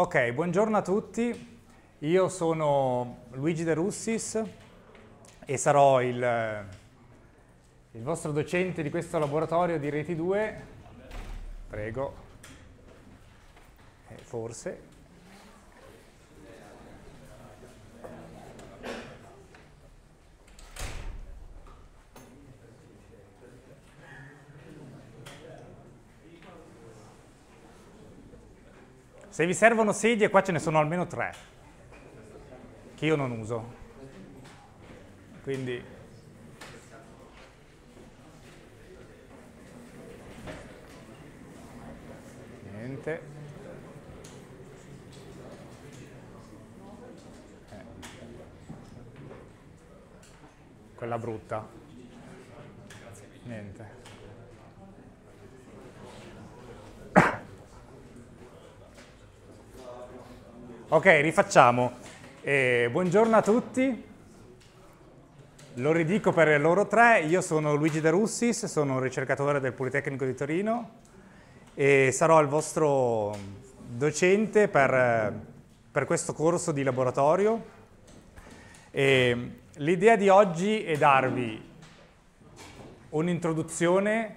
Ok, buongiorno a tutti. Io sono Luigi De Russis e sarò il, il vostro docente di questo laboratorio di Reti 2. Prego. Eh, forse. Se vi servono sedie, qua ce ne sono almeno tre, che io non uso. Quindi... Niente. Eh. Quella brutta. Niente. Ok, rifacciamo. Eh, buongiorno a tutti. Lo ridico per loro tre. Io sono Luigi De Russis, sono ricercatore del Politecnico di Torino e sarò il vostro docente per, per questo corso di laboratorio. l'idea di oggi è darvi un'introduzione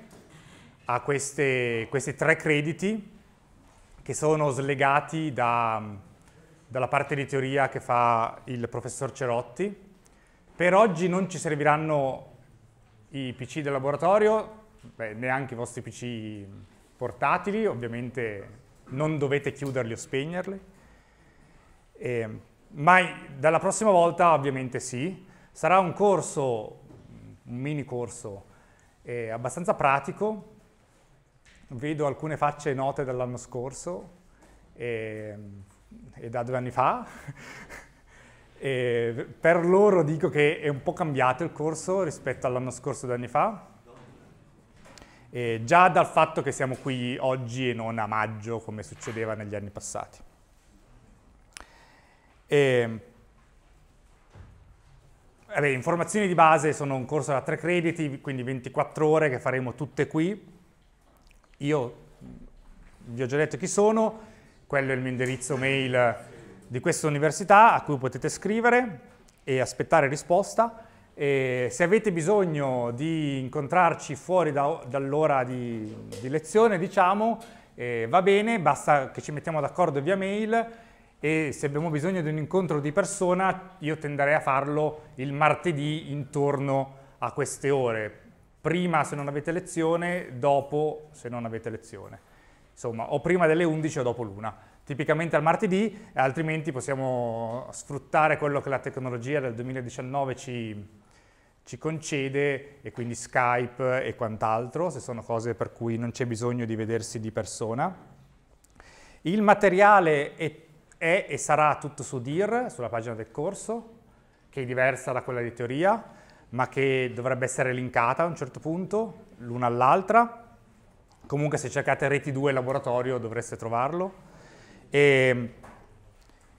a queste, questi tre crediti che sono slegati da dalla parte di teoria che fa il professor Cerotti. Per oggi non ci serviranno i PC del laboratorio, beh, neanche i vostri PC portatili, ovviamente non dovete chiuderli o spegnerli, eh, ma dalla prossima volta ovviamente sì. Sarà un corso, un mini corso, eh, abbastanza pratico, vedo alcune facce note dall'anno scorso, eh, e da due anni fa. e per loro dico che è un po' cambiato il corso rispetto all'anno scorso due anni fa. E già dal fatto che siamo qui oggi e non a maggio come succedeva negli anni passati. E, vabbè, informazioni di base sono un corso da tre crediti, quindi 24 ore che faremo tutte qui. Io vi ho già detto chi sono, quello è il mio indirizzo mail di questa università a cui potete scrivere e aspettare risposta. E se avete bisogno di incontrarci fuori da, dall'ora di, di, lezione, diciamo, eh, va bene, basta che ci mettiamo d'accordo via mail e se abbiamo bisogno di un incontro di persona io tenderei a farlo il martedì intorno a queste ore, prima se non avete lezione, dopo se non avete lezione insomma, o prima delle 11 o dopo l'una. Tipicamente al martedì, altrimenti possiamo sfruttare quello che la tecnologia del 2019 ci, ci concede, e quindi Skype e quant'altro, se sono cose per cui non c'è bisogno di vedersi di persona. Il materiale è, è e sarà tutto su DIR, sulla pagina del corso, che è diversa da quella di teoria, ma che dovrebbe essere linkata a un certo punto, l'una all'altra. Comunque se cercate Reti 2 laboratorio dovreste trovarlo. E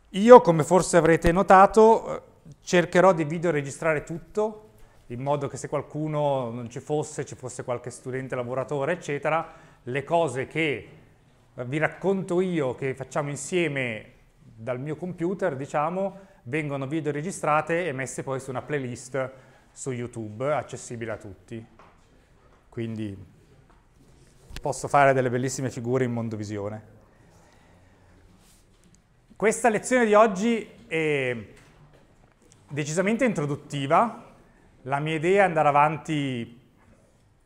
io, come forse avrete notato, cercherò di videoregistrare tutto, in modo che se qualcuno non ci fosse, ci fosse qualche studente lavoratore, eccetera, le cose che vi racconto io, che facciamo insieme dal mio computer, diciamo, vengono videoregistrate e messe poi su una playlist su YouTube, accessibile a tutti. Quindi posso fare delle bellissime figure in mondovisione. Questa lezione di oggi è decisamente introduttiva. La mia idea è andare avanti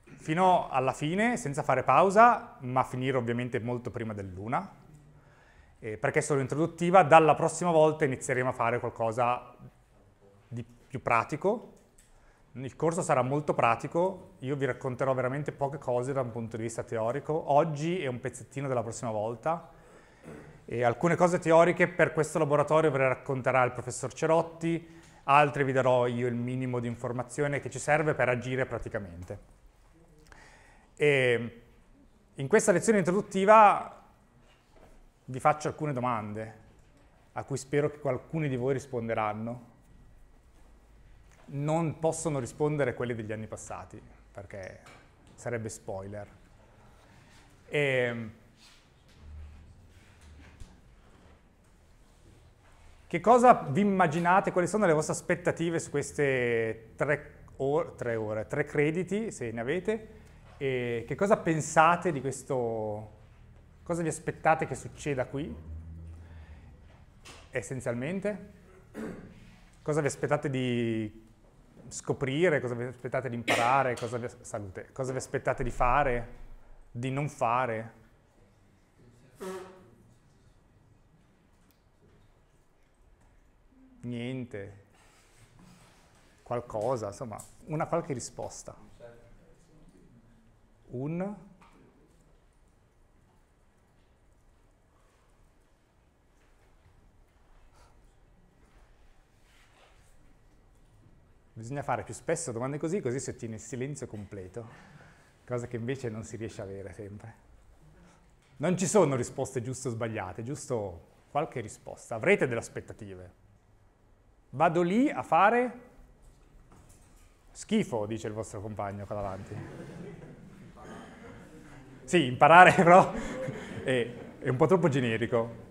fino alla fine, senza fare pausa, ma finire ovviamente molto prima dell'una. Eh, perché è solo introduttiva, dalla prossima volta inizieremo a fare qualcosa di più pratico, il corso sarà molto pratico, io vi racconterò veramente poche cose da un punto di vista teorico. Oggi è un pezzettino della prossima volta. E alcune cose teoriche per questo laboratorio ve le racconterà il professor Cerotti, altre vi darò io il minimo di informazione che ci serve per agire praticamente. E in questa lezione introduttiva vi faccio alcune domande a cui spero che qualcuno di voi risponderanno non possono rispondere quelli degli anni passati, perché sarebbe spoiler. E, che cosa vi immaginate, quali sono le vostre aspettative su queste tre, or tre ore, tre crediti, se ne avete, e che cosa pensate di questo, cosa vi aspettate che succeda qui, essenzialmente? Cosa vi aspettate di scoprire, cosa vi aspettate di imparare, cosa vi, salute, cosa vi aspettate di fare, di non fare? Niente. Qualcosa, insomma, una qualche risposta. Un Bisogna fare più spesso domande così, così si ottiene il silenzio completo, cosa che invece non si riesce a avere sempre. Non ci sono risposte giuste o sbagliate, giusto qualche risposta. Avrete delle aspettative. Vado lì a fare schifo, dice il vostro compagno qua davanti. Sì, imparare però è, è un po' troppo generico.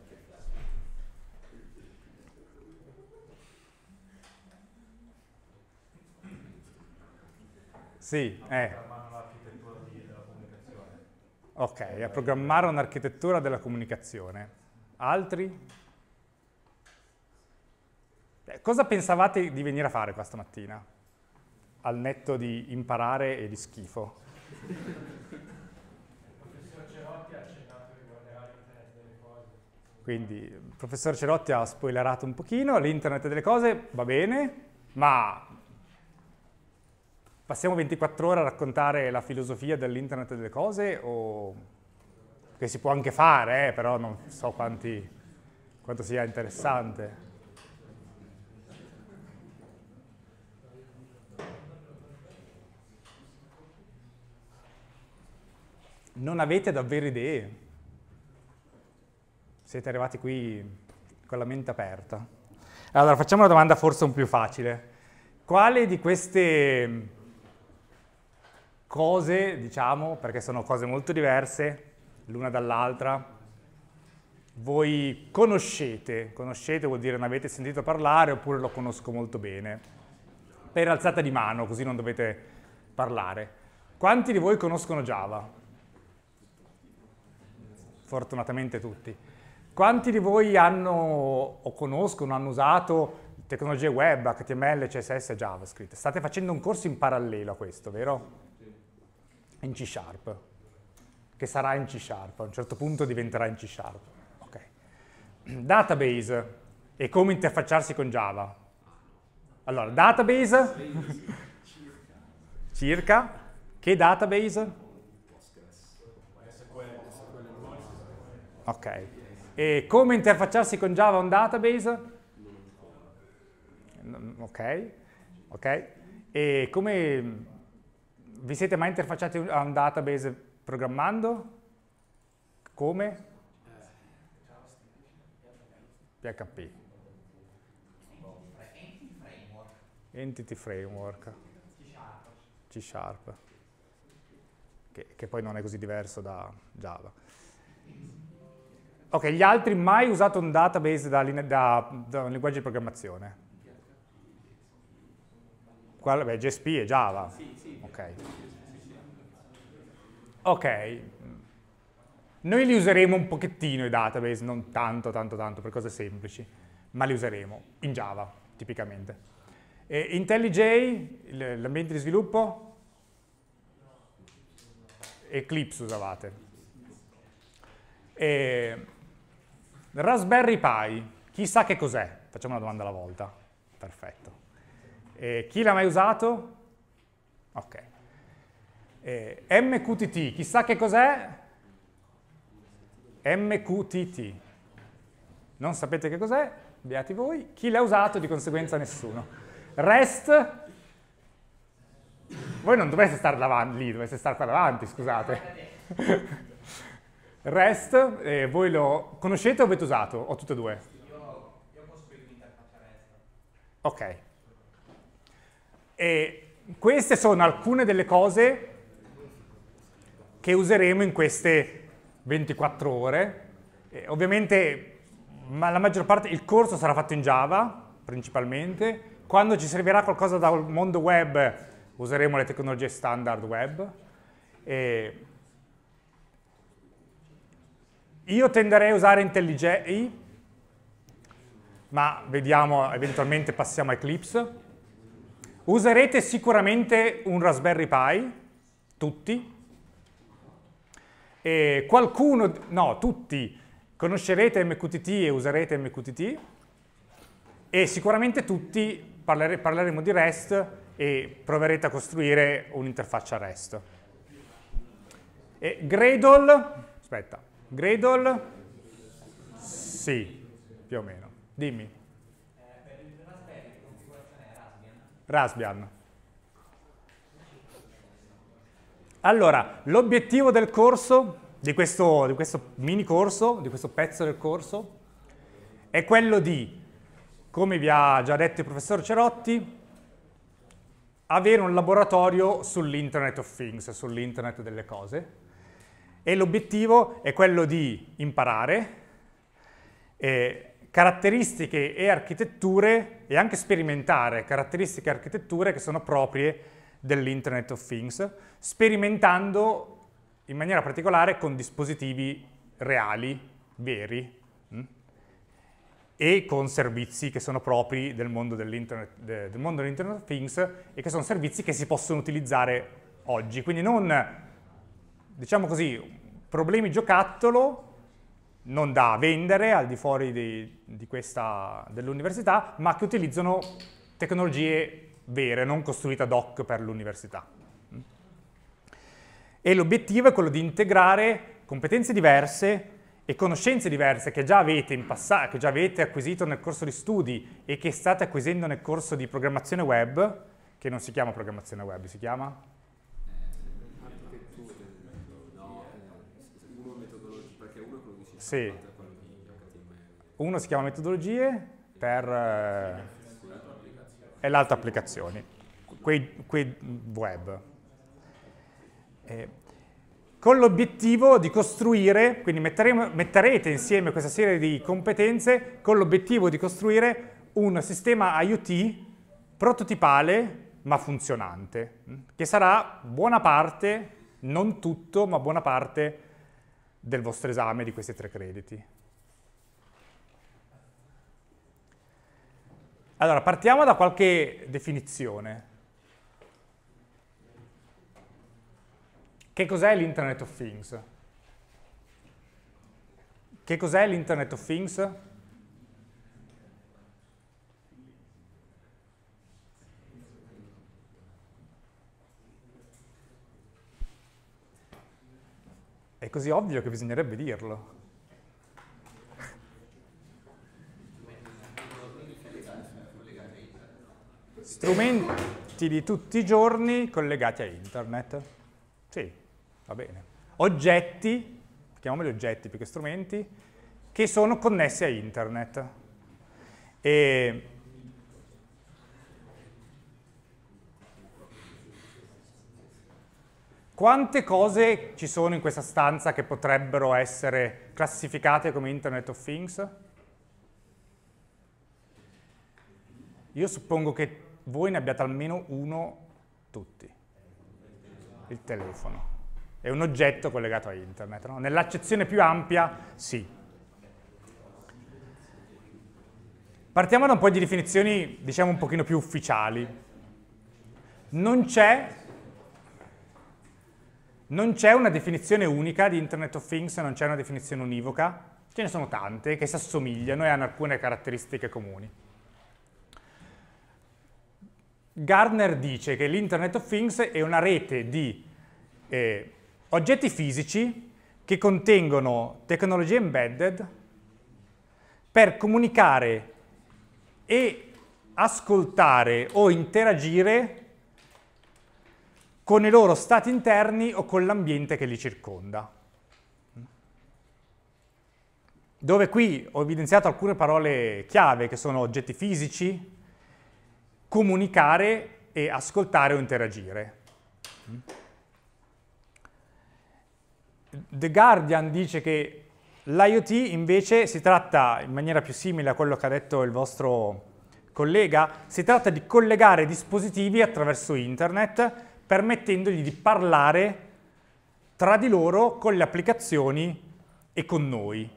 Sì, eh. Ok, a programmare un'architettura della comunicazione. Altri? Eh, cosa pensavate di venire a fare questa mattina? Al netto di imparare e di schifo. Il professor Cerotti ha accennato che guarderà l'internet delle cose. Quindi il professor Cerotti ha spoilerato un pochino, l'internet delle cose va bene, ma passiamo 24 ore a raccontare la filosofia dell'internet delle cose o che si può anche fare, eh, però non so quanti, quanto sia interessante. Non avete davvero idee. Siete arrivati qui con la mente aperta. Allora, facciamo una domanda forse un più facile. Quale di queste cose, diciamo, perché sono cose molto diverse l'una dall'altra. Voi conoscete, conoscete vuol dire ne avete sentito parlare oppure lo conosco molto bene. Per alzata di mano, così non dovete parlare. Quanti di voi conoscono Java? Fortunatamente tutti. Quanti di voi hanno o conoscono, hanno usato tecnologie web, HTML, CSS e JavaScript? State facendo un corso in parallelo a questo, vero? In C Sharp, che sarà in C Sharp, a un certo punto diventerà in C Sharp. Okay. Database e come interfacciarsi con Java. Allora, database, circa, che database? Ok, e come interfacciarsi con Java un database? Ok, ok, e come vi siete mai interfacciati a un database programmando? Come? PHP. Entity Framework. C Sharp. Che, che, poi non è così diverso da Java. Ok, gli altri mai usato un database da, da, da un linguaggio di programmazione? Qual, beh, GSP è Java. Sì, sì. Ok. Ok. Noi li useremo un pochettino i database, non tanto, tanto, tanto, per cose semplici, ma li useremo in Java, tipicamente. E IntelliJ, l'ambiente di sviluppo? Eclipse usavate. E Raspberry Pi, chissà che cos'è? Facciamo una domanda alla volta. Perfetto. E chi l'ha mai usato? Ok. E MQTT, chissà che cos'è? MQTT. Non sapete che cos'è? Beati voi. Chi l'ha usato? Di conseguenza nessuno. REST? Voi non dovreste stare davanti, lì, dovreste stare qua davanti, scusate. REST, eh, voi lo conoscete o avete usato? O tutte e due? Io, io ho costruito un'interfaccia REST. Ok. E queste sono alcune delle cose che useremo in queste 24 ore. E ovviamente ma la maggior parte, il corso sarà fatto in Java principalmente, quando ci servirà qualcosa dal mondo web useremo le tecnologie standard web. E io tenderei a usare IntelliJ, ma vediamo, eventualmente passiamo a Eclipse. Userete sicuramente un Raspberry Pi, tutti. E qualcuno, no, tutti, conoscerete MQTT e userete MQTT. E sicuramente tutti parlere, parleremo di REST e proverete a costruire un'interfaccia REST. E Gradle, aspetta, Gradle, sì, più o meno. Dimmi. Eh, per il Raspberry che configurazione è Raspbian? Allora, l'obiettivo del corso, di questo, di questo mini corso, di questo pezzo del corso, è quello di, come vi ha già detto il professor Cerotti, avere un laboratorio sull'Internet of Things, sull'Internet delle cose, e l'obiettivo è quello di imparare eh, caratteristiche e architetture e anche sperimentare caratteristiche e architetture che sono proprie dell'Internet of Things, sperimentando in maniera particolare con dispositivi reali, veri, mh? e con servizi che sono propri del mondo dell'Internet, de, del dell'Internet of Things e che sono servizi che si possono utilizzare oggi. Quindi non diciamo così, problemi giocattolo non da vendere al di fuori di, di dell'università, ma che utilizzano tecnologie vere, non costruite ad hoc per l'università. E l'obiettivo è quello di integrare competenze diverse e conoscenze diverse che già avete passato, che già avete acquisito nel corso di studi e che state acquisendo nel corso di programmazione web, che non si chiama programmazione web, si chiama Sì. Uno si chiama metodologie per, eh, e l'altro applicazioni, quei, quei web. Eh, con l'obiettivo di costruire, quindi metterete insieme questa serie di competenze con l'obiettivo di costruire un sistema IoT prototipale ma funzionante, che sarà buona parte, non tutto, ma buona parte del vostro esame di questi tre crediti. Allora, partiamo da qualche definizione. Che cos'è l'Internet of Things? Che cos'è l'Internet of Things? È così ovvio che bisognerebbe dirlo. Strumenti di tutti i giorni collegati a internet. Sì, va bene. Oggetti, chiamiamoli oggetti più che strumenti, che sono connessi a internet. E Quante cose ci sono in questa stanza che potrebbero essere classificate come Internet of Things? Io suppongo che voi ne abbiate almeno uno tutti. Il telefono. È un oggetto collegato a Internet. No? Nell'accezione più ampia, sì. Partiamo da un po' di definizioni, diciamo, un pochino più ufficiali. Non c'è non c'è una definizione unica di Internet of Things, non c'è una definizione univoca, ce ne sono tante che si assomigliano e hanno alcune caratteristiche comuni. Gardner dice che l'Internet of Things è una rete di eh, oggetti fisici che contengono tecnologie embedded per comunicare e ascoltare o interagire con i loro stati interni o con l'ambiente che li circonda. Dove qui ho evidenziato alcune parole chiave che sono oggetti fisici, comunicare e ascoltare o interagire. The Guardian dice che L'IoT invece si tratta, in maniera più simile a quello che ha detto il vostro collega, si tratta di collegare dispositivi attraverso internet permettendogli di parlare tra di loro con le applicazioni e con noi.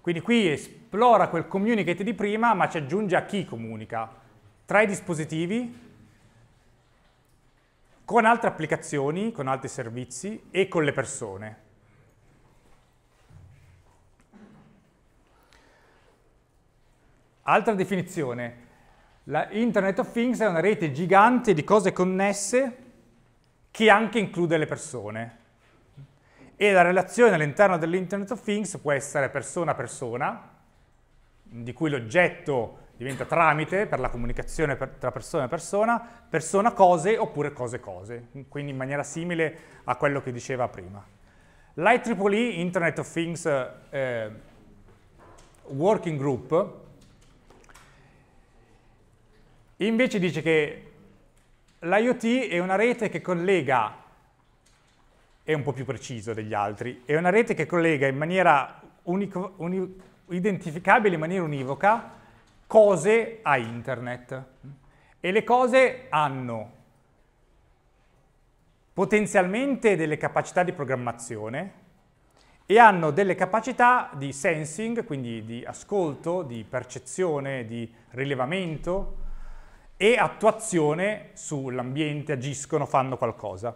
Quindi qui esplora quel communicate di prima, ma ci aggiunge a chi comunica. Tra i dispositivi, con altre applicazioni, con altri servizi e con le persone. Altra definizione, la Internet of Things è una rete gigante di cose connesse che anche include le persone. E la relazione all'interno dell'Internet of Things può essere persona a persona, di cui l'oggetto diventa tramite per la comunicazione per, tra persona e persona, persona cose oppure cose cose, quindi in maniera simile a quello che diceva prima. L'IEEE, Internet of Things eh, Working Group, invece dice che l'IoT è una rete che collega, è un po' più preciso degli altri, è una rete che collega in maniera unico, uni, identificabile in maniera univoca cose a internet. E le cose hanno potenzialmente delle capacità di programmazione e hanno delle capacità di sensing, quindi di ascolto, di percezione, di rilevamento e attuazione sull'ambiente, agiscono, fanno qualcosa.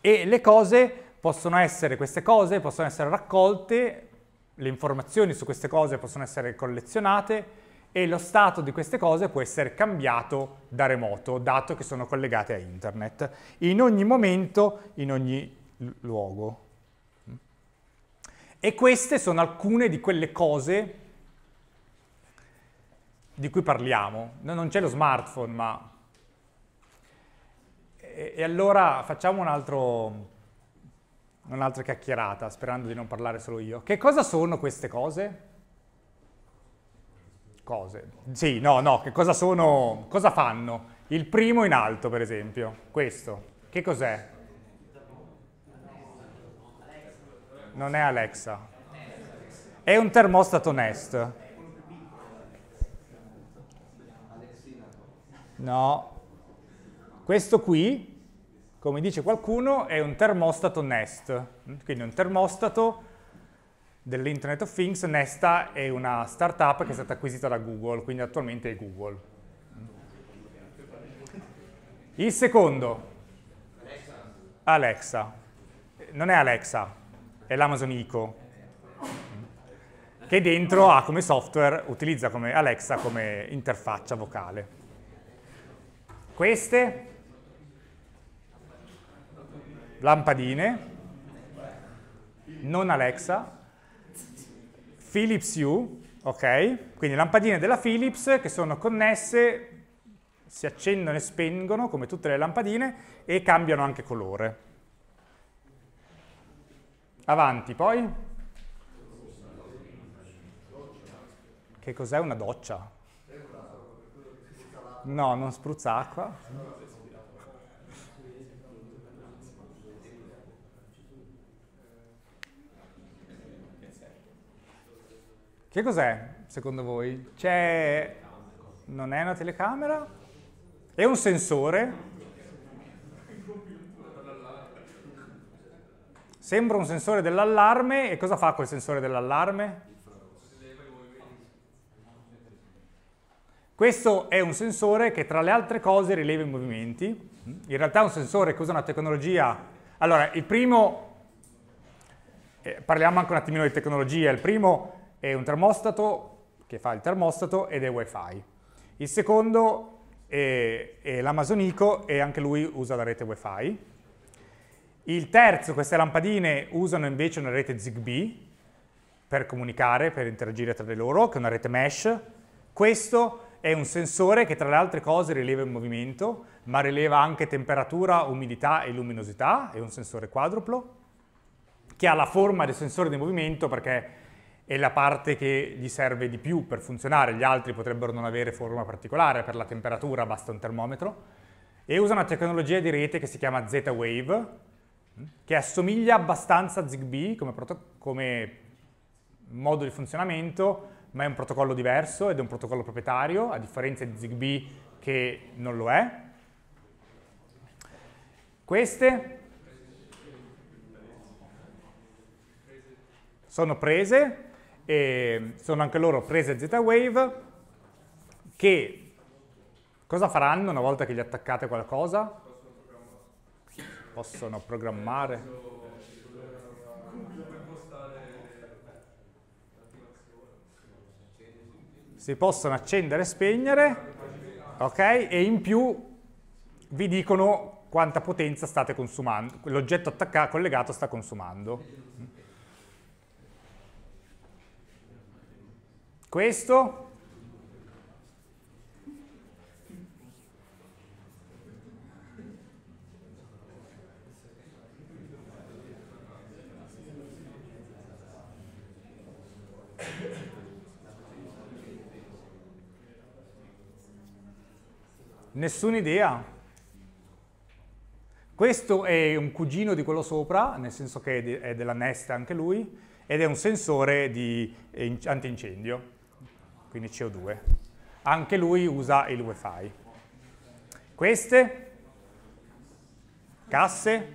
E le cose possono essere, queste cose possono essere raccolte le informazioni su queste cose possono essere collezionate e lo stato di queste cose può essere cambiato da remoto, dato che sono collegate a internet, in ogni momento, in ogni luogo. E queste sono alcune di quelle cose di cui parliamo. Non c'è lo smartphone, ma... E, allora facciamo un altro un'altra chiacchierata, sperando di non parlare solo io. Che cosa sono queste cose? Cose. Sì, no, no, che cosa sono, cosa fanno? Il primo in alto, per esempio, questo. Che cos'è? Non è Alexa. È un termostato Nest. No. Questo qui come dice qualcuno, è un termostato Nest, quindi un termostato dell'Internet of Things. Nesta è una startup che è stata acquisita da Google, quindi attualmente è Google. Il secondo, Alexa. Non è Alexa, è l'Amazon Echo, che dentro ha come software, utilizza come Alexa come interfaccia vocale. Queste lampadine, non Alexa, Philips Hue, ok? Quindi lampadine della Philips che sono connesse, si accendono e spengono come tutte le lampadine e cambiano anche colore. Avanti, poi. Che cos'è una doccia? No, non spruzza acqua. Che cos'è, secondo voi? C'è... non è una telecamera? È un sensore? Sembra un sensore dell'allarme e cosa fa quel sensore dell'allarme? Questo è un sensore che tra le altre cose rileva i movimenti. In realtà è un sensore che usa una tecnologia... Allora, il primo... Eh, parliamo anche un attimino di tecnologia. Il primo è un termostato che fa il termostato ed è wifi. Il secondo è, è l'Amazon Eco e anche lui usa la rete wifi. Il terzo, queste lampadine, usano invece una rete Zigbee per comunicare, per interagire tra di loro, che è una rete mesh. Questo è un sensore che tra le altre cose rileva il movimento, ma rileva anche temperatura, umidità e luminosità, è un sensore quadruplo, che ha la forma del sensore di movimento perché è la parte che gli serve di più per funzionare, gli altri potrebbero non avere forma particolare, per la temperatura basta un termometro, e usa una tecnologia di rete che si chiama Z-Wave, che assomiglia abbastanza a ZigBee come come modo di funzionamento, ma è un protocollo diverso ed è un protocollo proprietario, a differenza di Zigbee che non lo è. Queste sono prese, e sono anche loro prese Z-Wave, che cosa faranno una volta che gli attaccate qualcosa? Possono programmare. Si possono accendere e spegnere, ok? E in più vi dicono quanta potenza state consumando, l'oggetto collegato sta consumando. Questo Nessuna idea. Questo è un cugino di quello sopra, nel senso che è della Nest anche lui, ed è un sensore di antincendio quindi CO2. Anche lui usa il Wi-Fi. Queste, casse,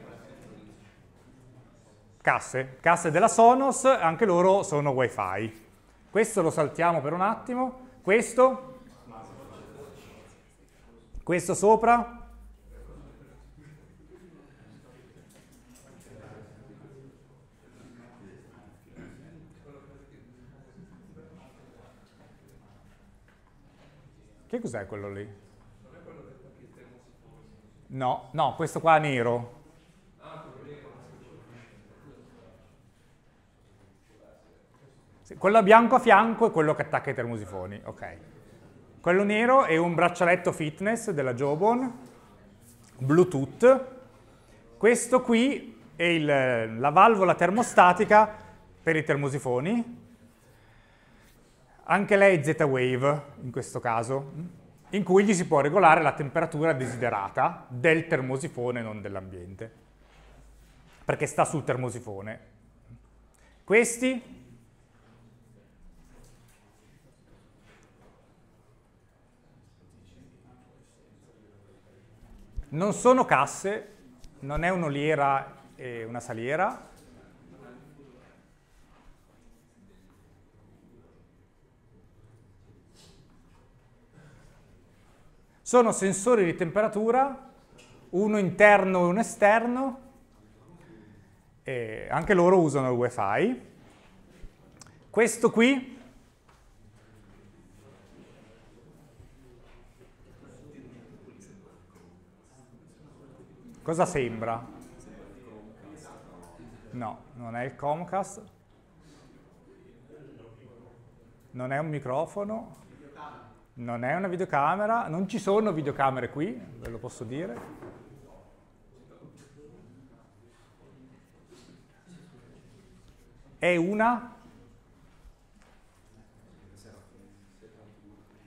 casse, casse della Sonos, anche loro sono Wi-Fi. Questo lo saltiamo per un attimo. Questo, questo sopra, Che cos'è quello lì? È No, no, questo qua nero. Sì, quello bianco a fianco è quello che attacca i termosifoni, ok. Quello nero è un braccialetto fitness della Jawbone, Bluetooth. Questo qui è il, la valvola termostatica per i termosifoni, anche lei Z-Wave in questo caso, in cui gli si può regolare la temperatura desiderata del termosifone, non dell'ambiente, perché sta sul termosifone. Questi non sono casse, non è un'oliera e una saliera, Sono sensori di temperatura, uno interno e uno esterno, e anche loro usano il Wi-Fi. Questo qui Cosa sembra? No, non è il Comcast. Non è un microfono. Non è una videocamera, non ci sono videocamere qui, ve lo posso dire. È una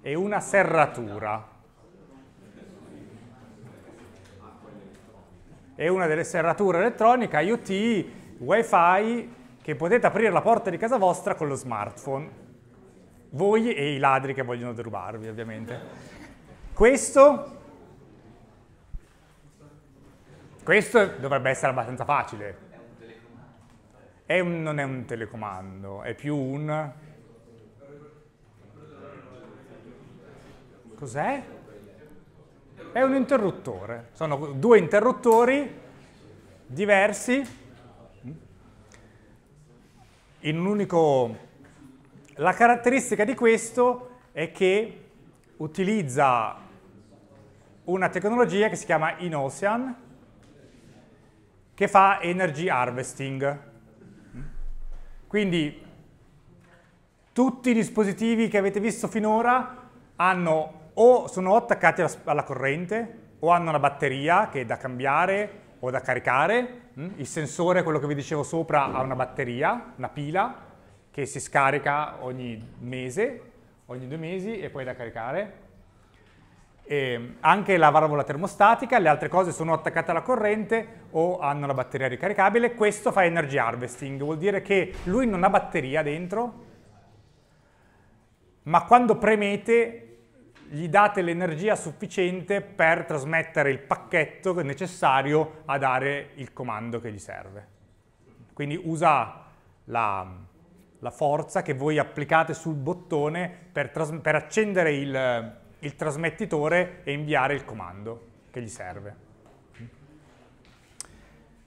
è una serratura. È una delle serrature elettroniche IoT, WiFi, che potete aprire la porta di casa vostra con lo smartphone voi e i ladri che vogliono derubarvi, ovviamente. Questo, questo dovrebbe essere abbastanza facile. È un, non è un telecomando, è più un... Cos'è? È un interruttore. Sono due interruttori diversi in un unico la caratteristica di questo è che utilizza una tecnologia che si chiama InOcean, che fa energy harvesting. Quindi tutti i dispositivi che avete visto finora hanno, o sono attaccati alla corrente o hanno una batteria che è da cambiare o da caricare. Il sensore, quello che vi dicevo sopra, ha una batteria, una pila, che si scarica ogni mese, ogni due mesi e poi da caricare. E anche la valvola termostatica, le altre cose sono attaccate alla corrente o hanno la batteria ricaricabile. Questo fa energy harvesting, vuol dire che lui non ha batteria dentro, ma quando premete gli date l'energia sufficiente per trasmettere il pacchetto necessario a dare il comando che gli serve. Quindi usa la, la forza che voi applicate sul bottone per, per accendere il, il trasmettitore e inviare il comando che gli serve.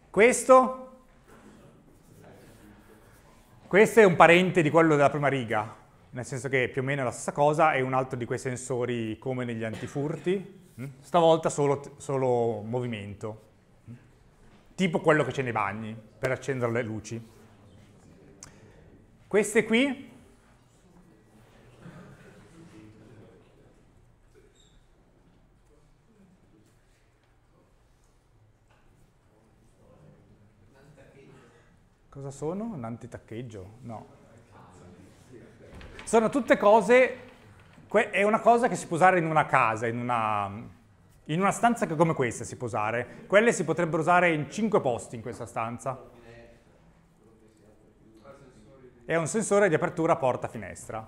Questo, questo è un parente di quello della prima riga, nel senso che più o meno è la stessa cosa, è un altro di quei sensori come negli antifurti, hm? stavolta solo, solo movimento, hm? tipo quello che c'è nei bagni per accendere le luci. Queste qui Cosa sono? Un antitaccheggio? No. Sono tutte cose, è una cosa che si può usare in una casa, in una, in una stanza come questa si può usare. Quelle si potrebbero usare in cinque posti in questa stanza. È un sensore di apertura porta-finestra,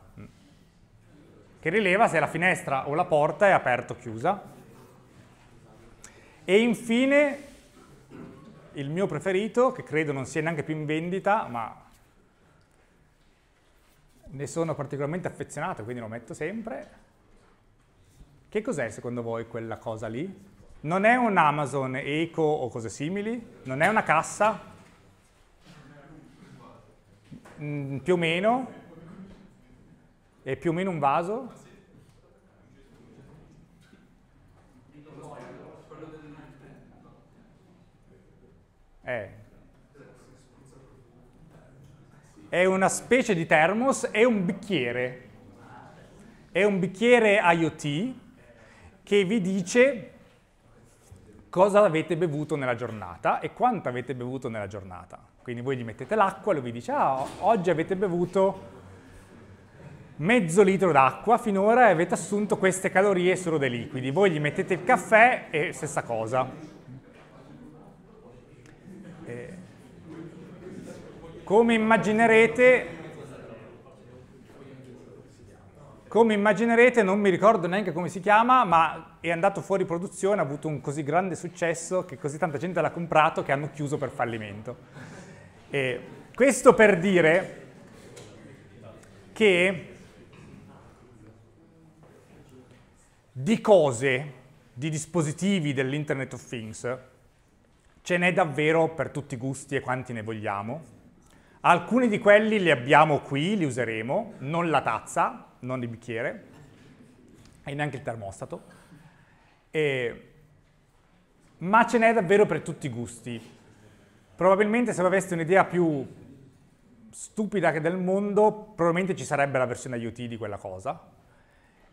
che rileva se la finestra o la porta è aperta o chiusa. E infine il mio preferito, che credo non sia neanche più in vendita, ma ne sono particolarmente affezionato, quindi lo metto sempre. Che cos'è secondo voi quella cosa lì? Non è un Amazon Eco o cose simili? Non è una cassa? Mm, più o meno? È più o meno un vaso? Eh, è una specie di thermos, è un bicchiere. È un bicchiere IoT che vi dice cosa avete bevuto nella giornata e quanto avete bevuto nella giornata. Quindi voi gli mettete l'acqua e lui vi dice, ah, oggi avete bevuto mezzo litro d'acqua finora e avete assunto queste calorie solo dei liquidi. Voi gli mettete il caffè e stessa cosa. Come immaginerete, come immaginerete, non mi ricordo neanche come si chiama, ma è andato fuori produzione, ha avuto un così grande successo che così tanta gente l'ha comprato che hanno chiuso per fallimento. E questo per dire che di cose, di dispositivi dell'Internet of Things, ce n'è davvero per tutti i gusti e quanti ne vogliamo. Alcuni di quelli li abbiamo qui, li useremo, non la tazza, non il bicchiere, e neanche il termostato, e... ma ce n'è davvero per tutti i gusti. Probabilmente se aveste un'idea più stupida che del mondo, probabilmente ci sarebbe la versione IoT di quella cosa,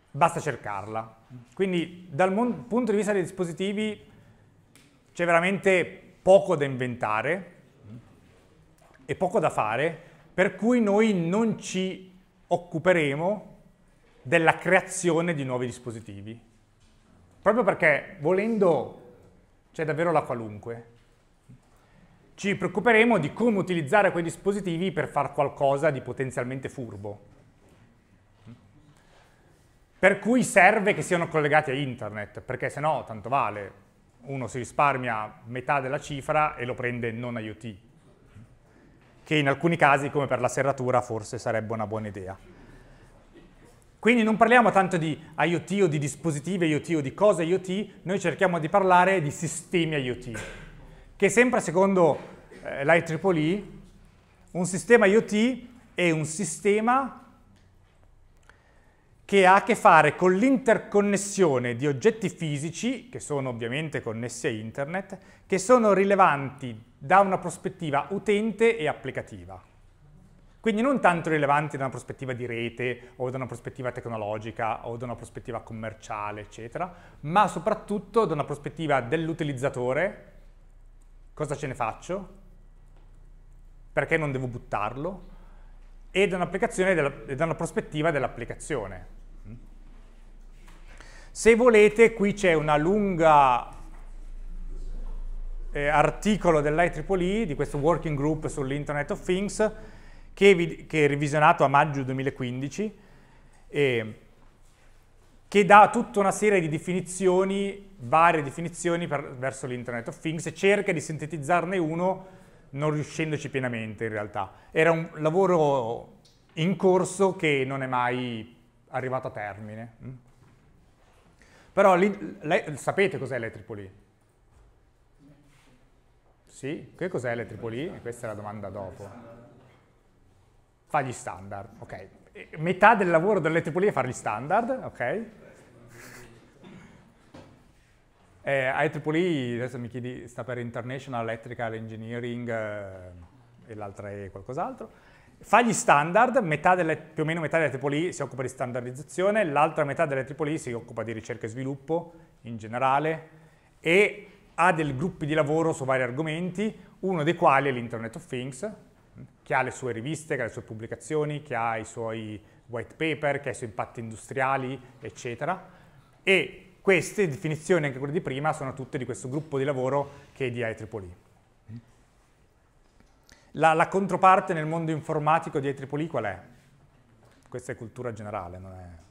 basta cercarla. Quindi dal punto di vista dei dispositivi c'è veramente poco da inventare, e poco da fare, per cui noi non ci occuperemo della creazione di nuovi dispositivi. Proprio perché volendo c'è davvero la qualunque. Ci preoccuperemo di come utilizzare quei dispositivi per fare qualcosa di potenzialmente furbo. Per cui serve che siano collegati a internet, perché se no tanto vale, uno si risparmia metà della cifra e lo prende non IoT che in alcuni casi, come per la serratura, forse sarebbe una buona idea. Quindi non parliamo tanto di IoT o di dispositivi IoT o di cose IoT, noi cerchiamo di parlare di sistemi IoT, che sempre secondo eh, l'IEEE un sistema IoT è un sistema che ha a che fare con l'interconnessione di oggetti fisici, che sono ovviamente connessi a internet, che sono rilevanti da una prospettiva utente e applicativa. Quindi non tanto rilevanti da una prospettiva di rete o da una prospettiva tecnologica o da una prospettiva commerciale, eccetera, ma soprattutto da una prospettiva dell'utilizzatore, cosa ce ne faccio, perché non devo buttarlo, e da, da una prospettiva dell'applicazione. Se volete, qui c'è una lunga eh, articolo dell'IEEE, di questo working group sull'Internet of Things, che, che, è revisionato a maggio 2015, eh, che dà tutta una serie di definizioni, varie definizioni per, verso l'Internet of Things e cerca di sintetizzarne uno non riuscendoci pienamente in realtà. Era un lavoro in corso che non è mai arrivato a termine. Mm. Però lei, sapete cos'è l'EEE? Sì? Che cos'è l'EEE? Questa è la domanda dopo. Fa gli standard, ok. Metà del lavoro dell'EEE è fare gli standard, ok? Eh, IEEE, adesso mi chiedi, sta per International Electrical Engineering eh, e l'altra è qualcos'altro. Fa gli standard, delle, più o meno metà delle IEEE si occupa di standardizzazione, l'altra metà delle si occupa di ricerca e sviluppo in generale e ha dei gruppi di lavoro su vari argomenti, uno dei quali è l'Internet of Things, che ha le sue riviste, che ha le sue pubblicazioni, che ha i suoi white paper, che ha i suoi impatti industriali, eccetera. E queste definizioni, anche quelle di prima, sono tutte di questo gruppo di lavoro che è di IEEE. La, la controparte nel mondo informatico di IEEE qual è? Questa è cultura generale, non è...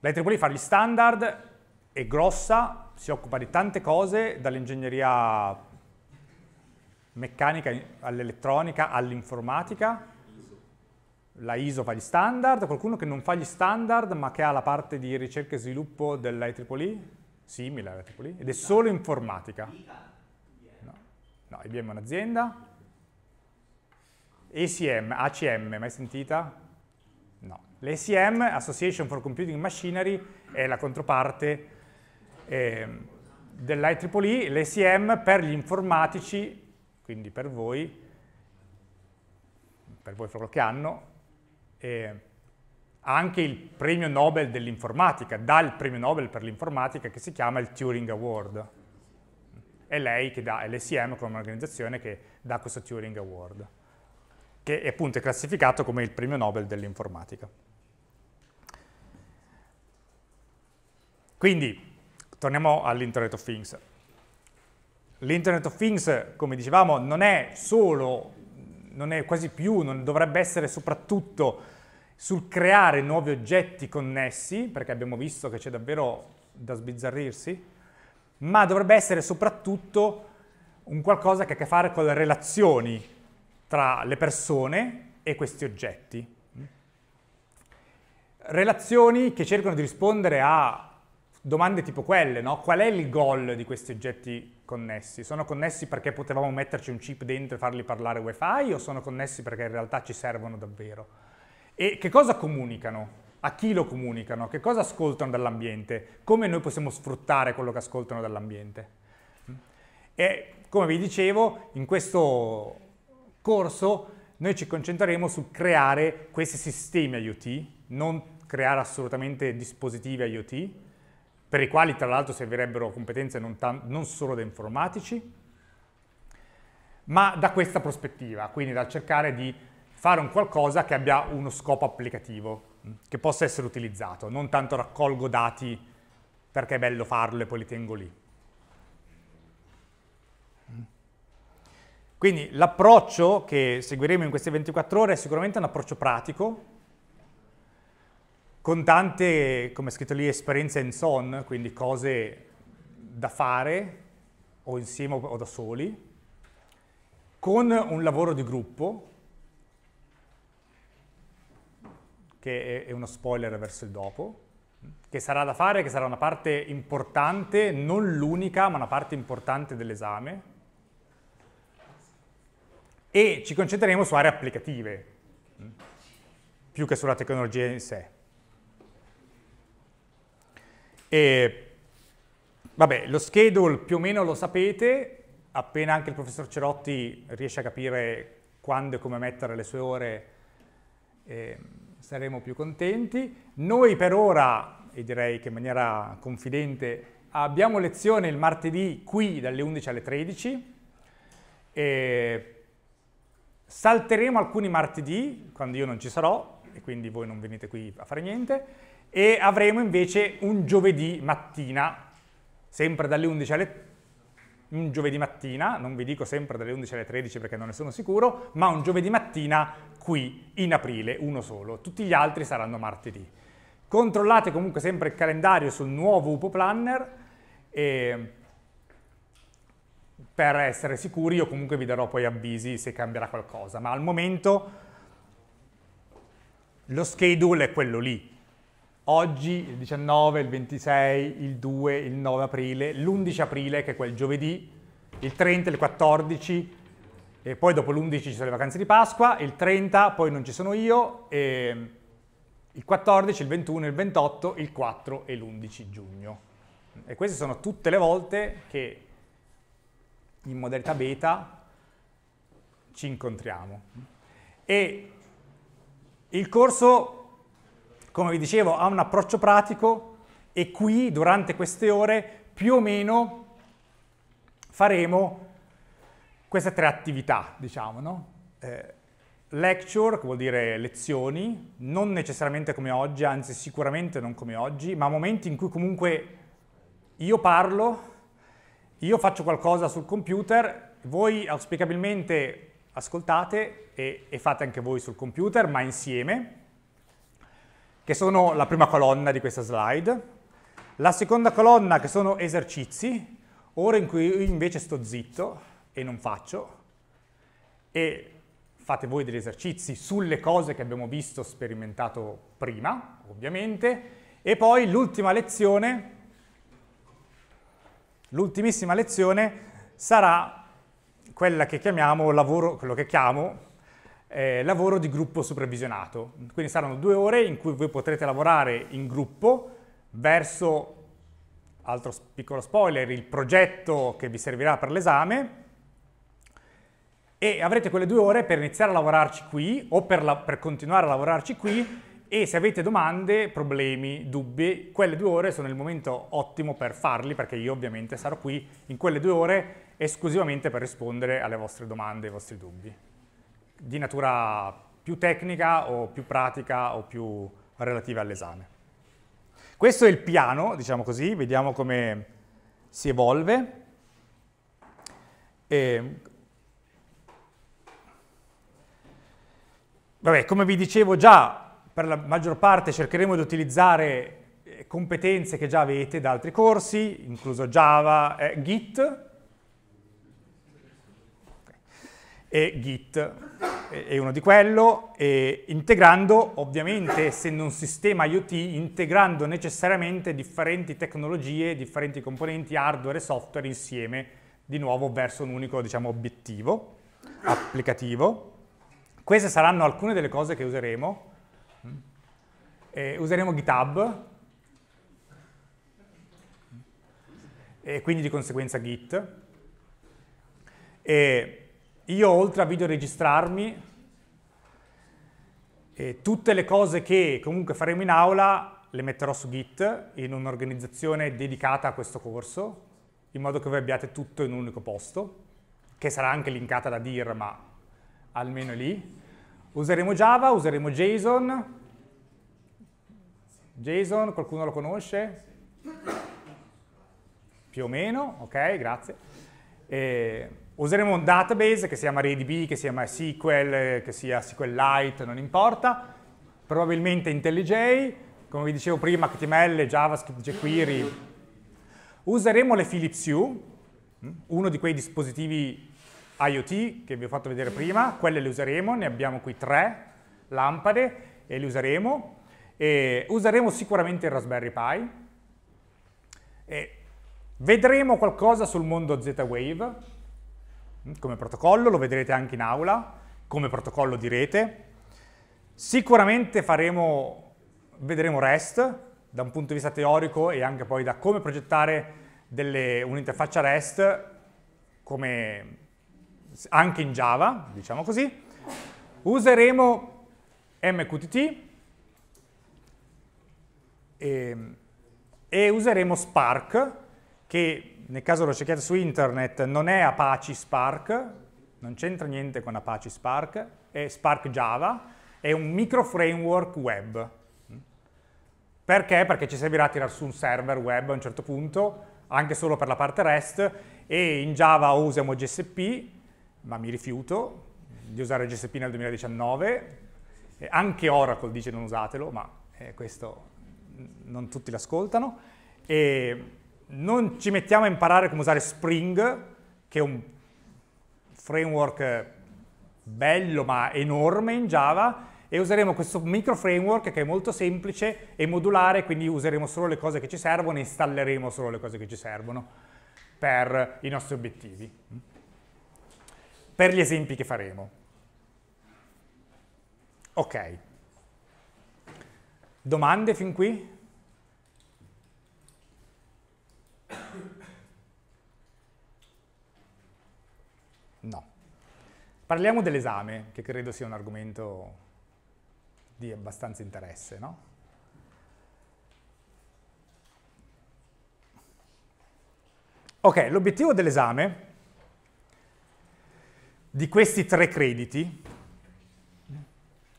La fa gli standard, è grossa, si occupa di tante cose, dall'ingegneria meccanica all'elettronica all'informatica, la ISO fa gli standard, qualcuno che non fa gli standard ma che ha la parte di ricerca e sviluppo dell'IEEE, simile all'IEEE, ed è solo informatica. No, no IBM è un'azienda. ACM, ACM, mai sentita? No. L'ACM, Association for Computing Machinery, è la controparte eh, dell'IEEE. L'ACM per gli informatici, quindi per voi, per voi fra qualche anno, eh, anche il premio Nobel dell'informatica, dà il premio Nobel per l'informatica che si chiama il Turing Award. È lei che dà, è l'SM come organizzazione che dà questo Turing Award, che è appunto classificato come il premio Nobel dell'informatica. Quindi, torniamo all'Internet of Things. L'Internet of Things, come dicevamo, non è solo, non è quasi più, non dovrebbe essere soprattutto sul creare nuovi oggetti connessi, perché abbiamo visto che c'è davvero da sbizzarrirsi, ma dovrebbe essere soprattutto un qualcosa che ha a che fare con le relazioni tra le persone e questi oggetti. Relazioni che cercano di rispondere a domande tipo quelle, no? Qual è il goal di questi oggetti connessi? Sono connessi perché potevamo metterci un chip dentro e farli parlare wifi o sono connessi perché in realtà ci servono davvero? E che cosa comunicano? A chi lo comunicano? Che cosa ascoltano dall'ambiente? Come noi possiamo sfruttare quello che ascoltano dall'ambiente? E come vi dicevo, in questo corso noi ci concentreremo sul creare questi sistemi IoT, non creare assolutamente dispositivi IoT, per i quali tra l'altro servirebbero competenze non, non solo da informatici, ma da questa prospettiva, quindi dal cercare di fare un qualcosa che abbia uno scopo applicativo, che possa essere utilizzato, non tanto raccolgo dati perché è bello farlo e poi li tengo lì. Quindi l'approccio che seguiremo in queste 24 ore è sicuramente un approccio pratico, con tante, come è scritto lì, esperienze hands-on, quindi cose da fare o insieme o da soli, con un lavoro di gruppo, che è uno spoiler verso il dopo, che sarà da fare, che sarà una parte importante, non l'unica, ma una parte importante dell'esame. E ci concentreremo su aree applicative, più che sulla tecnologia in sé. E, vabbè, lo schedule più o meno lo sapete, appena anche il professor Cerotti riesce a capire quando e come mettere le sue ore, eh, saremo più contenti. Noi per ora, e direi che in maniera confidente, abbiamo lezione il martedì qui dalle 11 alle 13. E salteremo alcuni martedì, quando io non ci sarò, e quindi voi non venite qui a fare niente, e avremo invece un giovedì mattina, sempre dalle 11 alle un giovedì mattina, non vi dico sempre dalle 11 alle 13 perché non ne sono sicuro, ma un giovedì mattina qui in aprile, uno solo. Tutti gli altri saranno martedì. Controllate comunque sempre il calendario sul nuovo UPO Planner e per essere sicuri io comunque vi darò poi avvisi se cambierà qualcosa, ma al momento lo schedule è quello lì. Oggi, il 19, il 26, il 2, il 9 aprile, l'11 aprile che è quel giovedì, il 30, il 14, e poi dopo l'11 ci sono le vacanze di Pasqua, il 30 poi non ci sono io, il 14, il 21, il 28, il 4 e l'11 giugno. E queste sono tutte le volte che in modalità beta ci incontriamo. E il corso, come vi dicevo, ha un approccio pratico e qui, durante queste ore, più o meno faremo queste tre attività, diciamo, no? Eh, lecture, che vuol dire lezioni, non necessariamente come oggi, anzi sicuramente non come oggi, ma momenti in cui comunque io parlo, io faccio qualcosa sul computer, voi auspicabilmente ascoltate e, e fate anche voi sul computer, ma insieme, che sono la prima colonna di questa slide. La seconda colonna che sono esercizi, ore in cui io invece sto zitto e non faccio, e fate voi degli esercizi sulle cose che abbiamo visto, sperimentato prima, ovviamente, e poi l'ultima lezione L'ultimissima lezione sarà quella che chiamiamo lavoro, quello che chiamo eh, lavoro di gruppo supervisionato. Quindi saranno due ore in cui voi potrete lavorare in gruppo verso, altro piccolo spoiler, il progetto che vi servirà per l'esame e avrete quelle due ore per iniziare a lavorarci qui o per, la, per continuare a lavorarci qui e se avete domande, problemi, dubbi, quelle due ore sono il momento ottimo per farli perché io ovviamente sarò qui in quelle due ore esclusivamente per rispondere alle vostre domande, ai vostri dubbi, di natura più tecnica o più pratica o più relativa all'esame. Questo è il piano, diciamo così, vediamo come si evolve. E... Vabbè, come vi dicevo già, per la maggior parte cercheremo di utilizzare eh, competenze che già avete da altri corsi, incluso Java, eh, Git, e Git è uno di quello, e integrando ovviamente, essendo un sistema IoT, integrando necessariamente differenti tecnologie, differenti componenti hardware e software insieme, di nuovo verso un unico diciamo, obiettivo applicativo. Queste saranno alcune delle cose che useremo. Eh, useremo GitHub e quindi di conseguenza Git. E io oltre a videoregistrarmi, eh, tutte le cose che comunque faremo in aula le metterò su Git in un'organizzazione dedicata a questo corso, in modo che voi abbiate tutto in un unico posto, che sarà anche linkata da dir, ma almeno lì. Useremo Java, useremo JSON, JSON, qualcuno lo conosce? Più o meno, ok, grazie. E useremo un database che si chiama RadyB, che si chiama SQL, che sia SQLite, non importa. Probabilmente IntelliJ, come vi dicevo prima, HTML, JavaScript, jQuery. Useremo le Philips Hue, mm, uno di quei dispositivi IoT che vi ho fatto vedere prima, quelle le useremo, ne abbiamo qui tre lampade e le useremo. E useremo sicuramente il Raspberry Pi. E vedremo qualcosa sul mondo Z-Wave come protocollo, lo vedrete anche in aula, come protocollo di rete. Sicuramente faremo, vedremo REST da un punto di vista teorico e anche poi da come progettare un'interfaccia REST come anche in Java, diciamo così. Useremo MQTT, e, e useremo Spark, che nel caso lo cerchiate su internet non è Apache Spark, non c'entra niente con Apache Spark, è Spark Java, è un micro framework web. Perché? Perché ci servirà a tirare su un server web a un certo punto, anche solo per la parte REST, e in Java usiamo GSP, ma mi rifiuto di usare GSP nel 2019, e anche Oracle dice non usatelo, ma eh, questo non tutti l'ascoltano, e non ci mettiamo a imparare come usare Spring, che è un framework bello ma enorme in Java, e useremo questo micro framework che è molto semplice e modulare, quindi useremo solo le cose che ci servono e installeremo solo le cose che ci servono per i nostri obiettivi, per gli esempi che faremo. Ok. Domande fin qui? No. Parliamo dell'esame, che credo sia un argomento di abbastanza interesse, no? Ok, l'obiettivo dell'esame di questi tre crediti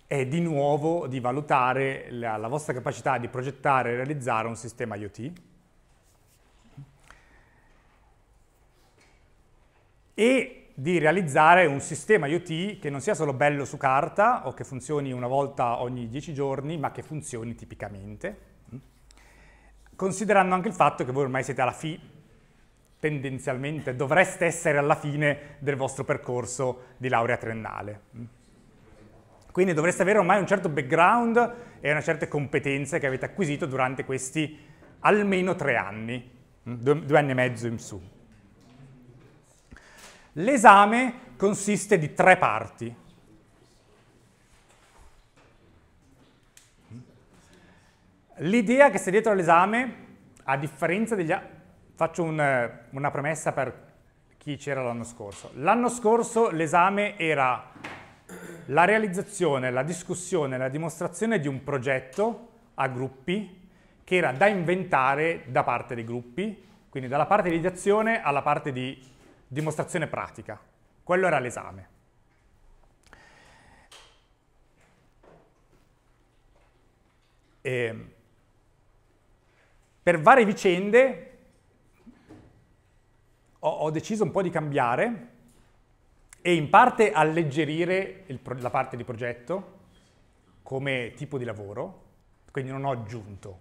è di nuovo di valutare la, la, vostra capacità di progettare e realizzare un sistema IoT e di realizzare un sistema IoT che non sia solo bello su carta o che funzioni una volta ogni 10 giorni, ma che funzioni tipicamente, considerando anche il fatto che voi ormai siete alla fine, tendenzialmente dovreste essere alla fine del vostro percorso di laurea triennale. Quindi dovreste avere ormai un certo background e una certe competenze che avete acquisito durante questi almeno tre anni, due, due anni e mezzo in su. L'esame consiste di tre parti. L'idea che sta dietro all'esame, a differenza degli faccio un, una premessa per chi c'era l'anno scorso. L'anno scorso l'esame era la realizzazione, la discussione, la dimostrazione di un progetto a gruppi che era da inventare da parte dei gruppi, quindi dalla parte di ideazione alla parte di dimostrazione pratica. Quello era l'esame. per varie vicende ho, ho, deciso un po' di cambiare e in parte alleggerire il, la parte di progetto come tipo di lavoro, quindi non ho aggiunto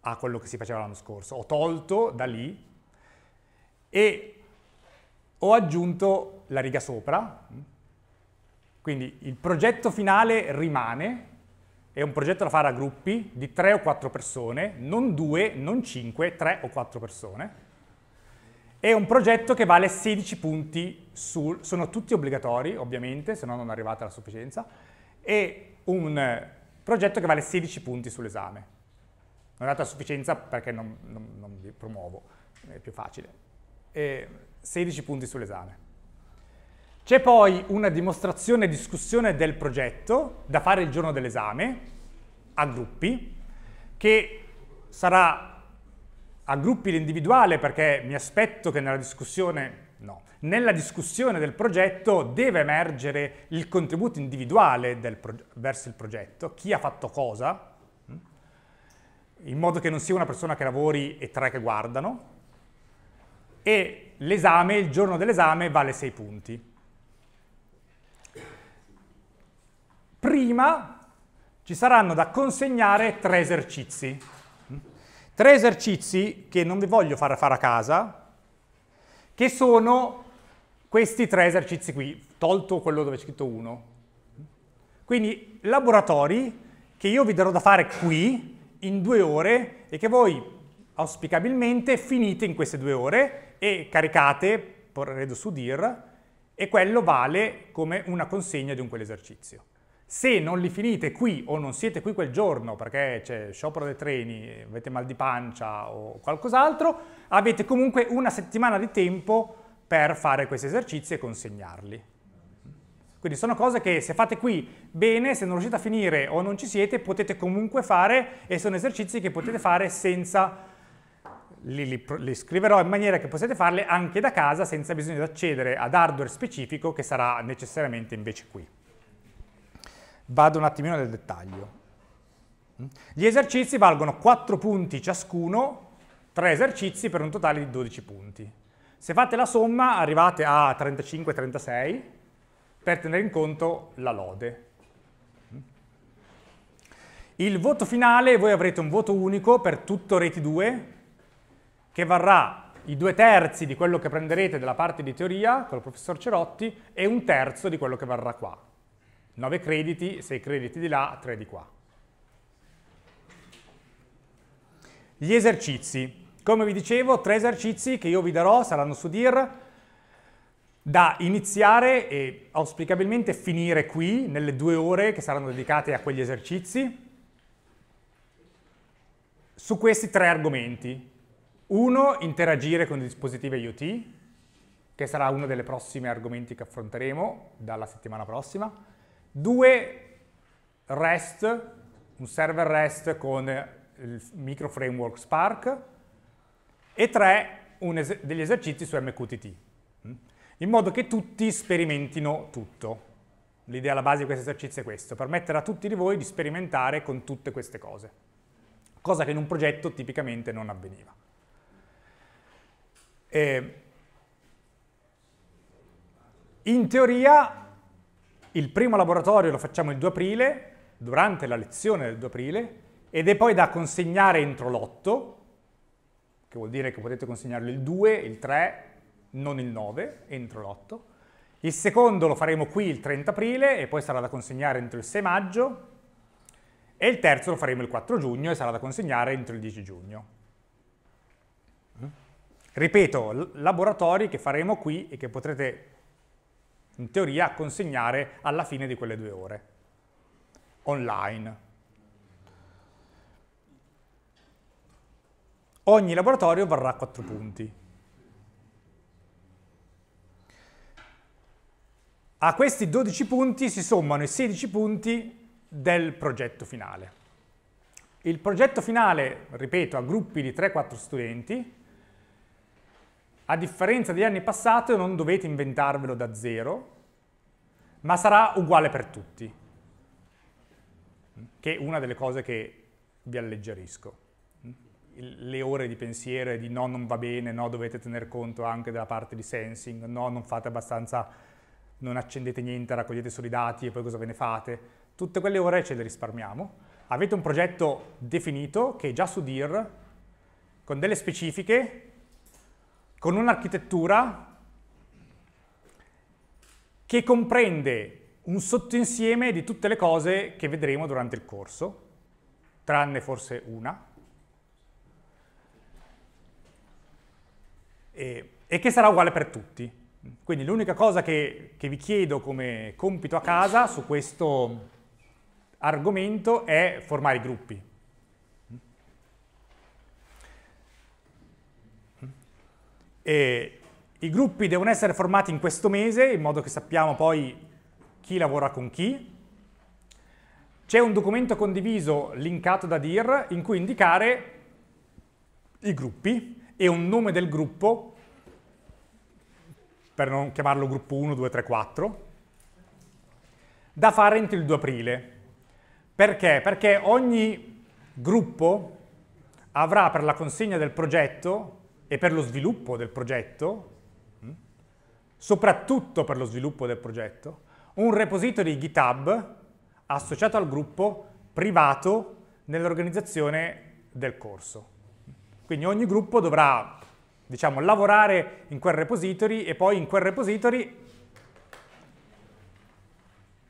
a quello che si faceva l'anno scorso, ho tolto da lì e ho aggiunto la riga sopra, quindi il progetto finale rimane, è un progetto da fare a gruppi di 3 o 4 persone, non 2, non 5, 3 o 4 persone. È un progetto che vale 16 punti, sul, sono tutti obbligatori ovviamente, se no non arrivate alla sufficienza, e un progetto che vale 16 punti sull'esame. Non è arrivate alla sufficienza perché non, non, non vi promuovo, è più facile. E 16 punti sull'esame. C'è poi una dimostrazione e discussione del progetto da fare il giorno dell'esame a gruppi, che sarà a gruppi l'individuale perché mi aspetto che nella discussione, no, nella discussione del progetto deve emergere il contributo individuale verso il progetto, chi ha fatto cosa, in modo che non sia una persona che lavori e tre che guardano, e l'esame, il giorno dell'esame, vale 6 punti. Prima ci saranno da consegnare tre esercizi. Tre esercizi che non vi voglio fare fare a casa, che sono questi tre esercizi qui, tolto quello dove c'è scritto 1. Quindi laboratori che io vi darò da fare qui in due ore e che voi auspicabilmente finite in queste due ore e caricate, porredo su dir, e quello vale come una consegna di un quell'esercizio. Se non li finite qui o non siete qui quel giorno perché c'è sciopero dei treni, avete mal di pancia o qualcos'altro, avete comunque una settimana di tempo per fare questi esercizi e consegnarli. Quindi sono cose che se fate qui bene, se non riuscite a finire o non ci siete, potete comunque fare e sono esercizi che potete fare senza li, li, li, scriverò in maniera che possiate farle anche da casa senza bisogno di accedere ad hardware specifico che sarà necessariamente invece qui. Vado un attimino nel dettaglio. Gli esercizi valgono 4 punti ciascuno, 3 esercizi per un totale di 12 punti. Se fate la somma arrivate a 35-36 per tenere in conto la lode. Il voto finale, voi avrete un voto unico per tutto Reti 2, che varrà i due terzi di quello che prenderete dalla parte di teoria con il professor Cerotti e un terzo di quello che varrà qua. 9 crediti, 6 crediti di là, 3 di qua. Gli esercizi. Come vi dicevo, tre esercizi che io vi darò saranno su DIR da iniziare e auspicabilmente finire qui, nelle due ore che saranno dedicate a quegli esercizi su questi tre argomenti. Uno, interagire con i dispositivi IoT, che sarà uno dei prossimi argomenti che affronteremo dalla settimana prossima. Due, REST, un server REST con il micro framework Spark. E tre, es degli esercizi su MQTT, in modo che tutti sperimentino tutto. L'idea alla base di questo esercizio è questo, permettere a tutti di voi di sperimentare con tutte queste cose cosa che in un progetto tipicamente non avveniva. E in teoria il primo laboratorio lo facciamo il 2 aprile, durante la lezione del 2 aprile, ed è poi da consegnare entro l'8, che vuol dire che potete consegnarlo il 2, il 3, non il 9, entro l'8. Il secondo lo faremo qui il 30 aprile e poi sarà da consegnare entro il 6 maggio, e il terzo lo faremo il 4 giugno e sarà da consegnare entro il 10 giugno. Ripeto, laboratori che faremo qui e che potrete in teoria consegnare alla fine di quelle due ore, online. Ogni laboratorio varrà 4 punti. A questi 12 punti si sommano i 16 punti del progetto finale. Il progetto finale, ripeto, a gruppi di 3-4 studenti, a differenza degli anni passati non dovete inventarvelo da zero, ma sarà uguale per tutti, che è una delle cose che vi alleggerisco. Le ore di pensiero di no, non va bene, no, dovete tener conto anche della parte di sensing, no, non fate abbastanza, non accendete niente, raccogliete solo i dati e poi cosa ve ne fate Tutte quelle ore ce le risparmiamo. Avete un progetto definito che è già su DIR, con delle specifiche, con un'architettura che comprende un sottoinsieme di tutte le cose che vedremo durante il corso, tranne forse una, e, e che sarà uguale per tutti. Quindi l'unica cosa che, che vi chiedo come compito a casa su questo argomento è formare i gruppi. E I gruppi devono essere formati in questo mese, in modo che sappiamo poi chi lavora con chi. C'è un documento condiviso linkato da DIR in cui indicare i gruppi e un nome del gruppo, per non chiamarlo gruppo 1, 2, 3, 4, da fare entro il 2 aprile. Perché? Perché ogni gruppo avrà per la consegna del progetto e per lo sviluppo del progetto, mm, soprattutto per lo sviluppo del progetto, un repository GitHub associato al gruppo privato nell'organizzazione del corso. Quindi ogni gruppo dovrà diciamo, lavorare in quel repository e poi in quel repository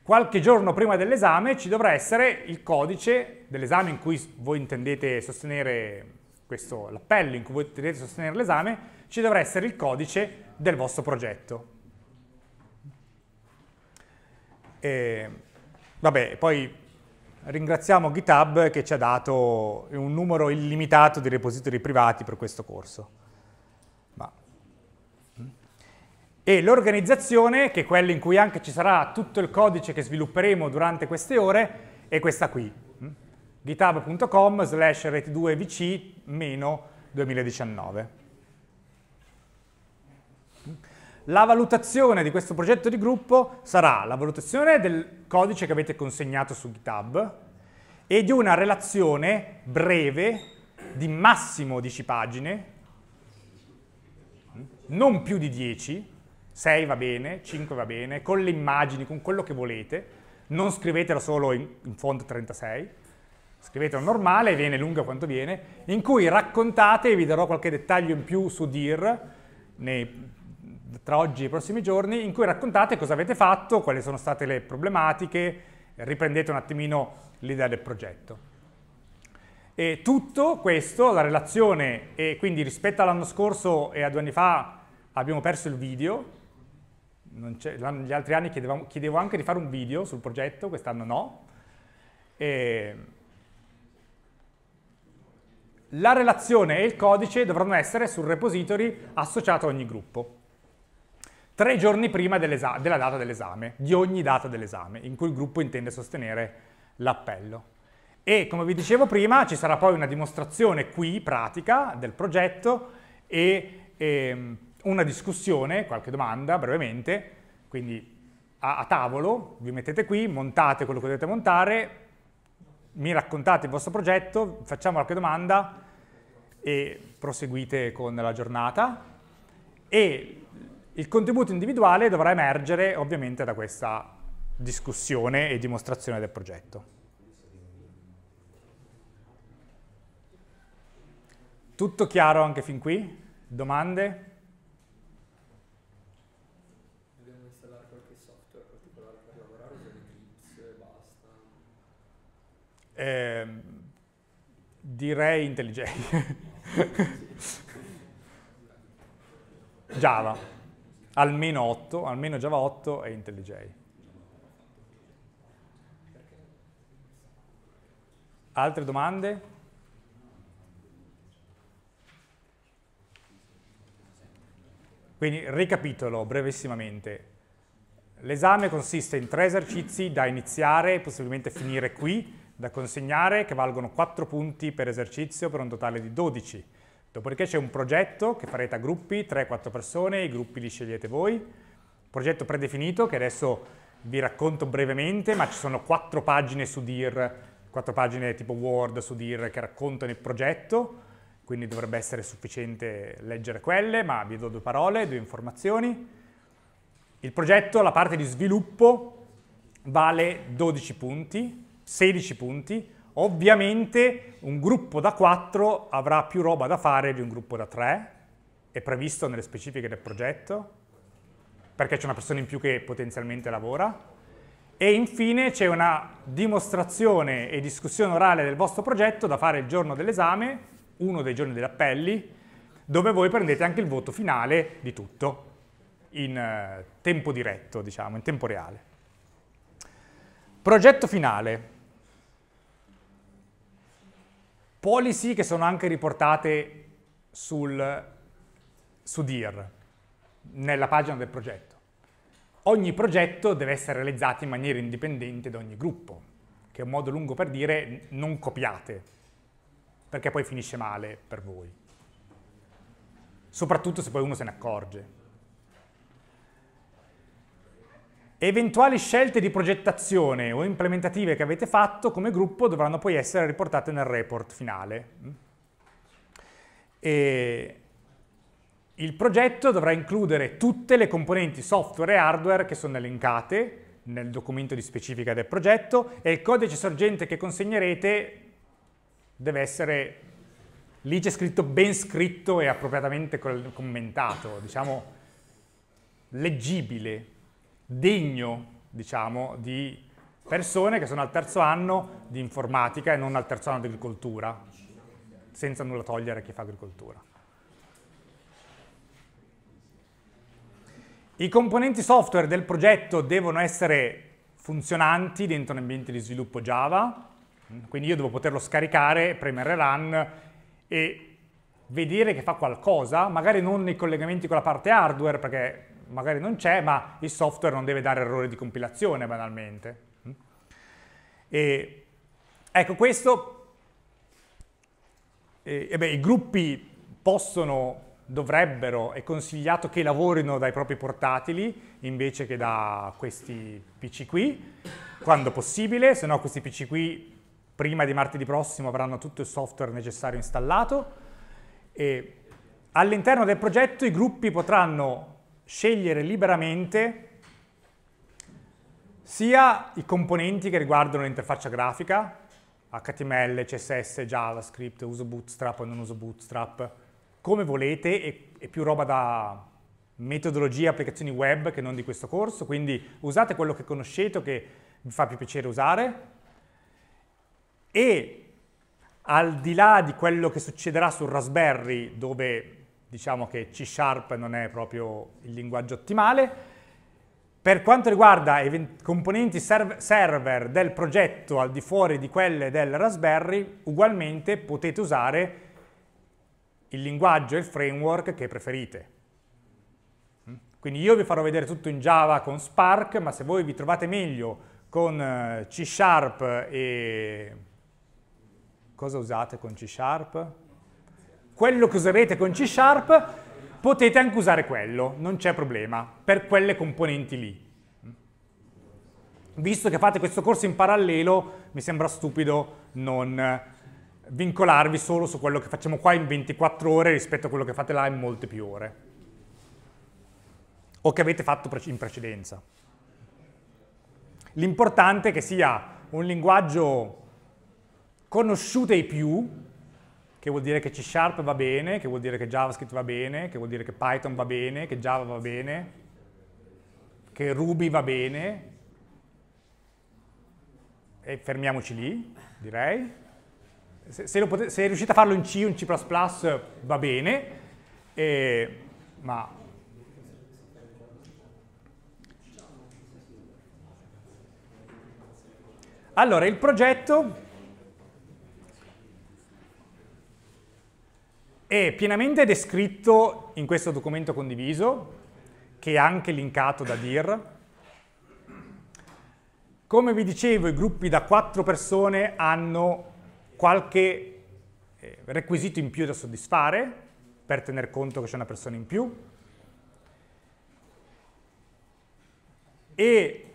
qualche giorno prima dell'esame ci dovrà essere il codice dell'esame in cui voi intendete sostenere questo, l'appello in cui intendete sostenere l'esame, ci dovrà essere il codice del vostro progetto. E, vabbè, poi ringraziamo GitHub che ci ha dato un numero illimitato di repository privati per questo corso. e l'organizzazione, che è quella in cui anche ci sarà tutto il codice che svilupperemo durante queste ore, è questa qui? github.com slash reti2vc-2019. La valutazione di questo progetto di gruppo sarà la valutazione del codice che avete consegnato su GitHub e di una relazione breve di massimo 10 pagine, non più di 10, 6 va bene, 5 va bene, con le immagini, con quello che volete, non scrivetelo solo in, in font 36, scrivetelo normale, viene lunga quanto viene, in cui raccontate, vi darò qualche dettaglio in più su DIR nei, tra oggi e i prossimi giorni, in cui raccontate cosa avete fatto, quali sono state le problematiche, riprendete un attimino l'idea del progetto. E tutto questo, la relazione, e quindi rispetto all'anno scorso e a due anni fa abbiamo perso il video, gli altri anni chiedevo, chiedevo, anche di fare un video sul progetto, quest'anno no. E la relazione e il codice dovranno essere sul repository associato a ogni gruppo. Tre giorni prima della data dell'esame, di ogni data dell'esame, in cui il gruppo intende sostenere l'appello. E come vi dicevo prima, ci sarà poi una dimostrazione qui, pratica, del progetto e, e ehm, una discussione, qualche domanda brevemente, quindi a, a, tavolo, vi mettete qui, montate quello che dovete montare, mi raccontate il vostro progetto, facciamo qualche domanda e proseguite con la giornata e il contributo individuale dovrà emergere ovviamente da questa discussione e dimostrazione del progetto. Tutto chiaro anche fin qui? Domande? Eh, direi IntelliJ. Java, almeno 8, almeno Java 8 e IntelliJ. Altre domande? Quindi ricapitolo brevissimamente. L'esame consiste in tre esercizi da iniziare e possibilmente finire qui, da consegnare che valgono 4 punti per esercizio per un totale di 12. Dopodiché c'è un progetto che farete a gruppi, 3-4 persone, i gruppi li scegliete voi. Progetto predefinito che adesso vi racconto brevemente, ma ci sono 4 pagine su DIR, 4 pagine tipo Word su DIR che raccontano il progetto, quindi dovrebbe essere sufficiente leggere quelle, ma vi do due parole, due informazioni. Il progetto, la parte di sviluppo, vale 12 punti, 16 punti, ovviamente un gruppo da 4 avrà più roba da fare di un gruppo da 3, è previsto nelle specifiche del progetto, perché c'è una persona in più che potenzialmente lavora, e infine c'è una dimostrazione e discussione orale del vostro progetto da fare il giorno dell'esame, uno dei giorni degli appelli, dove voi prendete anche il voto finale di tutto, in eh, tempo diretto, diciamo, in tempo reale. Progetto finale. Policy che sono anche riportate sul, su DIR, nella pagina del progetto. Ogni progetto deve essere realizzato in maniera indipendente da ogni gruppo, che è un modo lungo per dire non copiate, perché poi finisce male per voi. Soprattutto se poi uno se ne accorge. Eventuali scelte di progettazione o implementative che avete fatto come gruppo dovranno poi essere riportate nel report finale. E il progetto dovrà includere tutte le componenti software e hardware che sono elencate nel documento di specifica del progetto e il codice sorgente che consegnerete deve essere, lì c'è scritto ben scritto e appropriatamente commentato, diciamo leggibile, degno, diciamo, di persone che sono al terzo anno di informatica e non al terzo anno di agricoltura, senza nulla togliere a chi fa agricoltura. I componenti software del progetto devono essere funzionanti dentro un ambiente di sviluppo Java, quindi io devo poterlo scaricare, premere run e vedere che fa qualcosa, magari non nei collegamenti con la parte hardware, perché magari non c'è, ma il software non deve dare errori di compilazione banalmente. E, ecco, questo, e, e beh, i gruppi possono, dovrebbero, è consigliato che lavorino dai propri portatili invece che da questi PC qui, quando possibile, se no questi PC qui prima di martedì prossimo avranno tutto il software necessario installato e all'interno del progetto i gruppi potranno scegliere liberamente sia i componenti che riguardano l'interfaccia grafica, HTML, CSS, JavaScript, uso Bootstrap o non uso Bootstrap, come volete e, e più roba da metodologie e applicazioni web che non di questo corso, quindi usate quello che conoscete o che vi fa più piacere usare. E al di là di quello che succederà sul Raspberry dove diciamo che C Sharp non è proprio il linguaggio ottimale, per quanto riguarda componenti server del progetto al di fuori di quelle del Raspberry, ugualmente potete usare il linguaggio e il framework che preferite. Quindi io vi farò vedere tutto in Java con Spark, ma se voi vi trovate meglio con eh, C Sharp e... cosa usate con C Sharp? Quello che userete con C Sharp potete anche usare quello, non c'è problema, per quelle componenti lì. Visto che fate questo corso in parallelo, mi sembra stupido non vincolarvi solo su quello che facciamo qua in 24 ore rispetto a quello che fate là in molte più ore. O che avete fatto in precedenza. L'importante è che sia un linguaggio conosciuto ai più, che vuol dire che C Sharp va bene, che vuol dire che JavaScript va bene, che vuol dire che Python va bene, che Java va bene, che Ruby va bene. E fermiamoci lì, direi. Se, se, potete, se riuscite a farlo in C, o in C++ va bene, e, ma Allora, il progetto è pienamente descritto in questo documento condiviso, che è anche linkato da DIR. Come vi dicevo, i gruppi da quattro persone hanno qualche eh, requisito in più da soddisfare, per tener conto che c'è una persona in più. E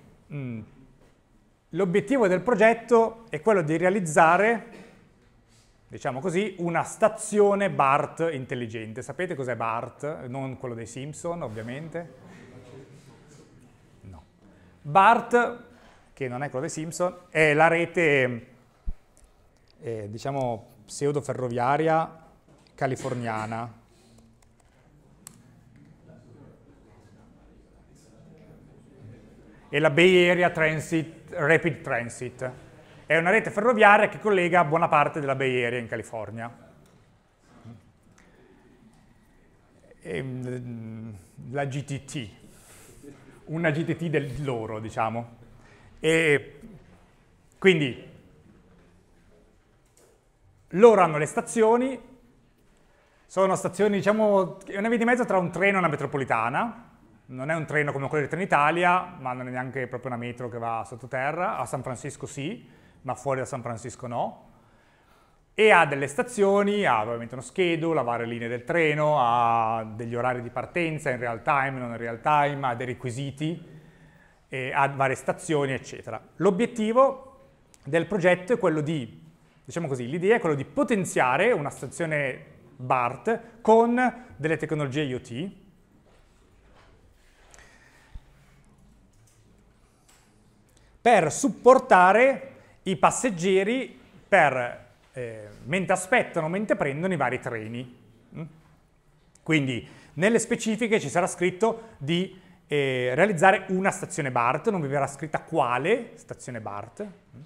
l'obiettivo del progetto è quello di realizzare diciamo così, una stazione BART intelligente. Sapete cos'è BART? Non quello dei Simpson, ovviamente. No. BART, che non è quello dei Simpson, è la rete, eh, diciamo, pseudo-ferroviaria californiana. È la Bay Area Transit, Rapid Transit è una rete ferroviaria che collega buona parte della Bay Area in California. E, mm, la GTT, una GTT del loro, diciamo. E quindi loro hanno le stazioni, sono stazioni, diciamo, è una via di mezzo tra un treno e una metropolitana, non è un treno come quello di Trenitalia, ma non è neanche proprio una metro che va sottoterra, a San Francisco sì, ma fuori da San Francisco no. E ha delle stazioni, ha ovviamente uno schedule, ha varie linee del treno, ha degli orari di partenza in real time, non in real time, ha dei requisiti, ha varie stazioni, eccetera. L'obiettivo del progetto è quello di, diciamo così, l'idea è quello di potenziare una stazione BART con delle tecnologie IoT, per supportare i passeggeri per, eh, mentre aspettano, mentre prendono i vari treni. Mm? Quindi nelle specifiche ci sarà scritto di eh, realizzare una stazione BART, non vi verrà scritta quale stazione BART. Mm?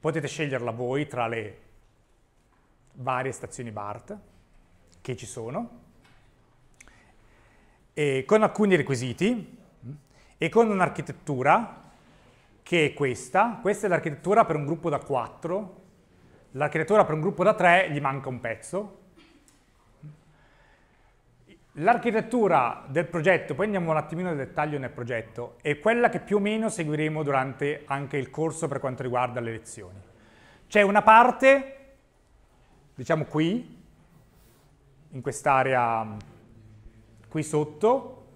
Potete sceglierla voi tra le varie stazioni BART che ci sono, e con alcuni requisiti mm? e con un'architettura che è questa. Questa è l'architettura per un gruppo da 4. L'architettura per un gruppo da 3 gli manca un pezzo. L'architettura del progetto, poi andiamo un attimino nel dettaglio nel progetto, è quella che più o meno seguiremo durante anche il corso per quanto riguarda le lezioni. C'è una parte, diciamo qui, in quest'area qui sotto,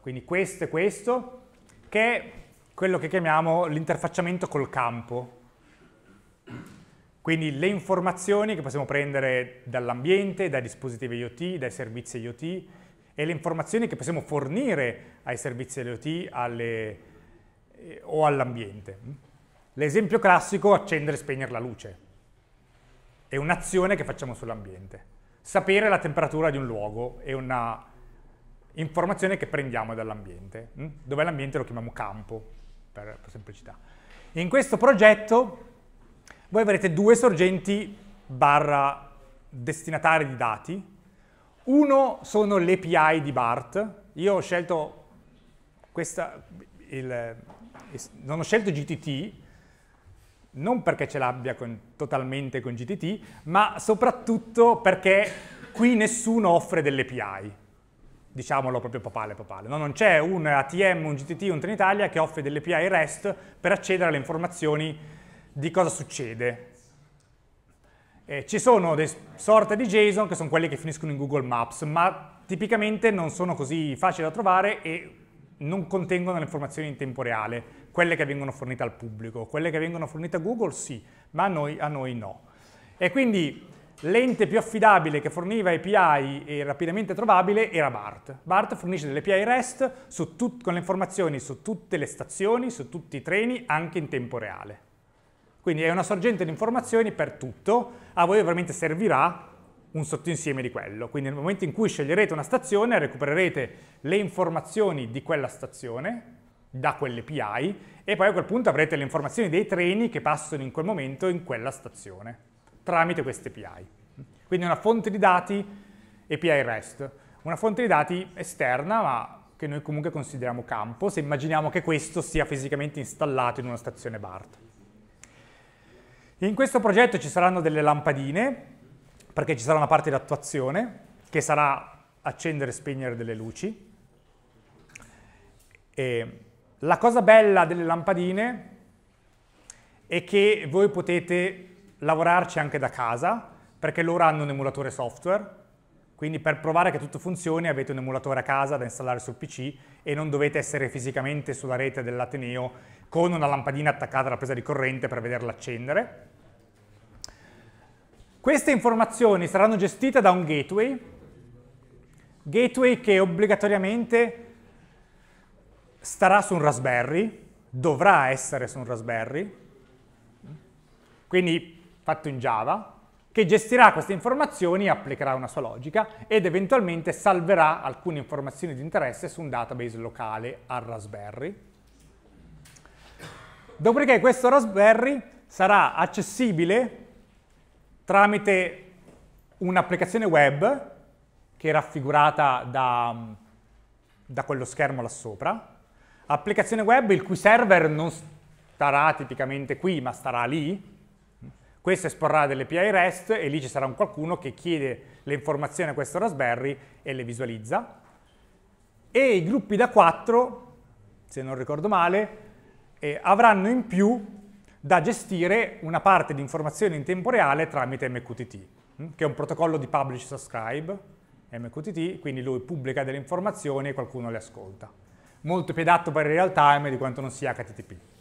quindi questo e questo, che quello che chiamiamo l'interfacciamento col campo. Quindi le informazioni che possiamo prendere dall'ambiente, dai dispositivi IoT, dai servizi IoT e le informazioni che possiamo fornire ai servizi IoT alle, eh, o all'ambiente. L'esempio classico è accendere e spegnere la luce. È un'azione che facciamo sull'ambiente. Sapere la temperatura di un luogo è una informazione che prendiamo dall'ambiente, hm? dove l'ambiente lo chiamiamo campo, per, per semplicità. In questo progetto voi avrete due sorgenti barra destinatari di dati. Uno sono le API di BART. Io ho scelto questa, il, non ho scelto GTT, non perché ce l'abbia totalmente con GTT, ma soprattutto perché qui nessuno offre delle API, diciamolo proprio papale papale. No, non c'è un ATM, un GTT, un Trenitalia che offre delle API REST per accedere alle informazioni di cosa succede. Eh, ci sono delle sorte di JSON che sono quelli che finiscono in Google Maps, ma tipicamente non sono così facili da trovare e non contengono le informazioni in tempo reale, quelle che vengono fornite al pubblico. Quelle che vengono fornite a Google sì, ma a noi, a noi no. E quindi l'ente più affidabile che forniva API e rapidamente trovabile era BART. BART fornisce delle API REST con le informazioni su tutte le stazioni, su tutti i treni, anche in tempo reale. Quindi è una sorgente di informazioni per tutto, a voi ovviamente servirà un sottoinsieme di quello. Quindi nel momento in cui sceglierete una stazione recupererete le informazioni di quella stazione da quelle API e poi a quel punto avrete le informazioni dei treni che passano in quel momento in quella stazione tramite queste API. Quindi una fonte di dati API REST, una fonte di dati esterna ma che noi comunque consideriamo campo se immaginiamo che questo sia fisicamente installato in una stazione BART. In questo progetto ci saranno delle lampadine, perché ci sarà una parte di attuazione, che sarà accendere e spegnere delle luci. E la cosa bella delle lampadine è che voi potete lavorarci anche da casa, perché loro hanno un emulatore software, quindi per provare che tutto funzioni avete un emulatore a casa da installare sul PC e non dovete essere fisicamente sulla rete dell'Ateneo con una lampadina attaccata alla presa di corrente per vederla accendere. Queste informazioni saranno gestite da un gateway, gateway che obbligatoriamente starà su un Raspberry, dovrà essere su un Raspberry, quindi fatto in Java, che gestirà queste informazioni, applicherà una sua logica ed eventualmente salverà alcune informazioni di interesse su un database locale al Raspberry. Dopodiché questo Raspberry sarà accessibile tramite un'applicazione web che è raffigurata da, da quello schermo là sopra, applicazione web il cui server non starà tipicamente qui ma starà lì, questo esporrà delle API REST e lì ci sarà un qualcuno che chiede le informazioni a questo Raspberry e le visualizza. E i gruppi da 4, se non ricordo male, eh, avranno in più da gestire una parte di informazioni in tempo reale tramite MQTT, hm, che è un protocollo di publish subscribe, MQTT, quindi lui pubblica delle informazioni e qualcuno le ascolta. Molto più adatto per il real time di quanto non sia HTTP.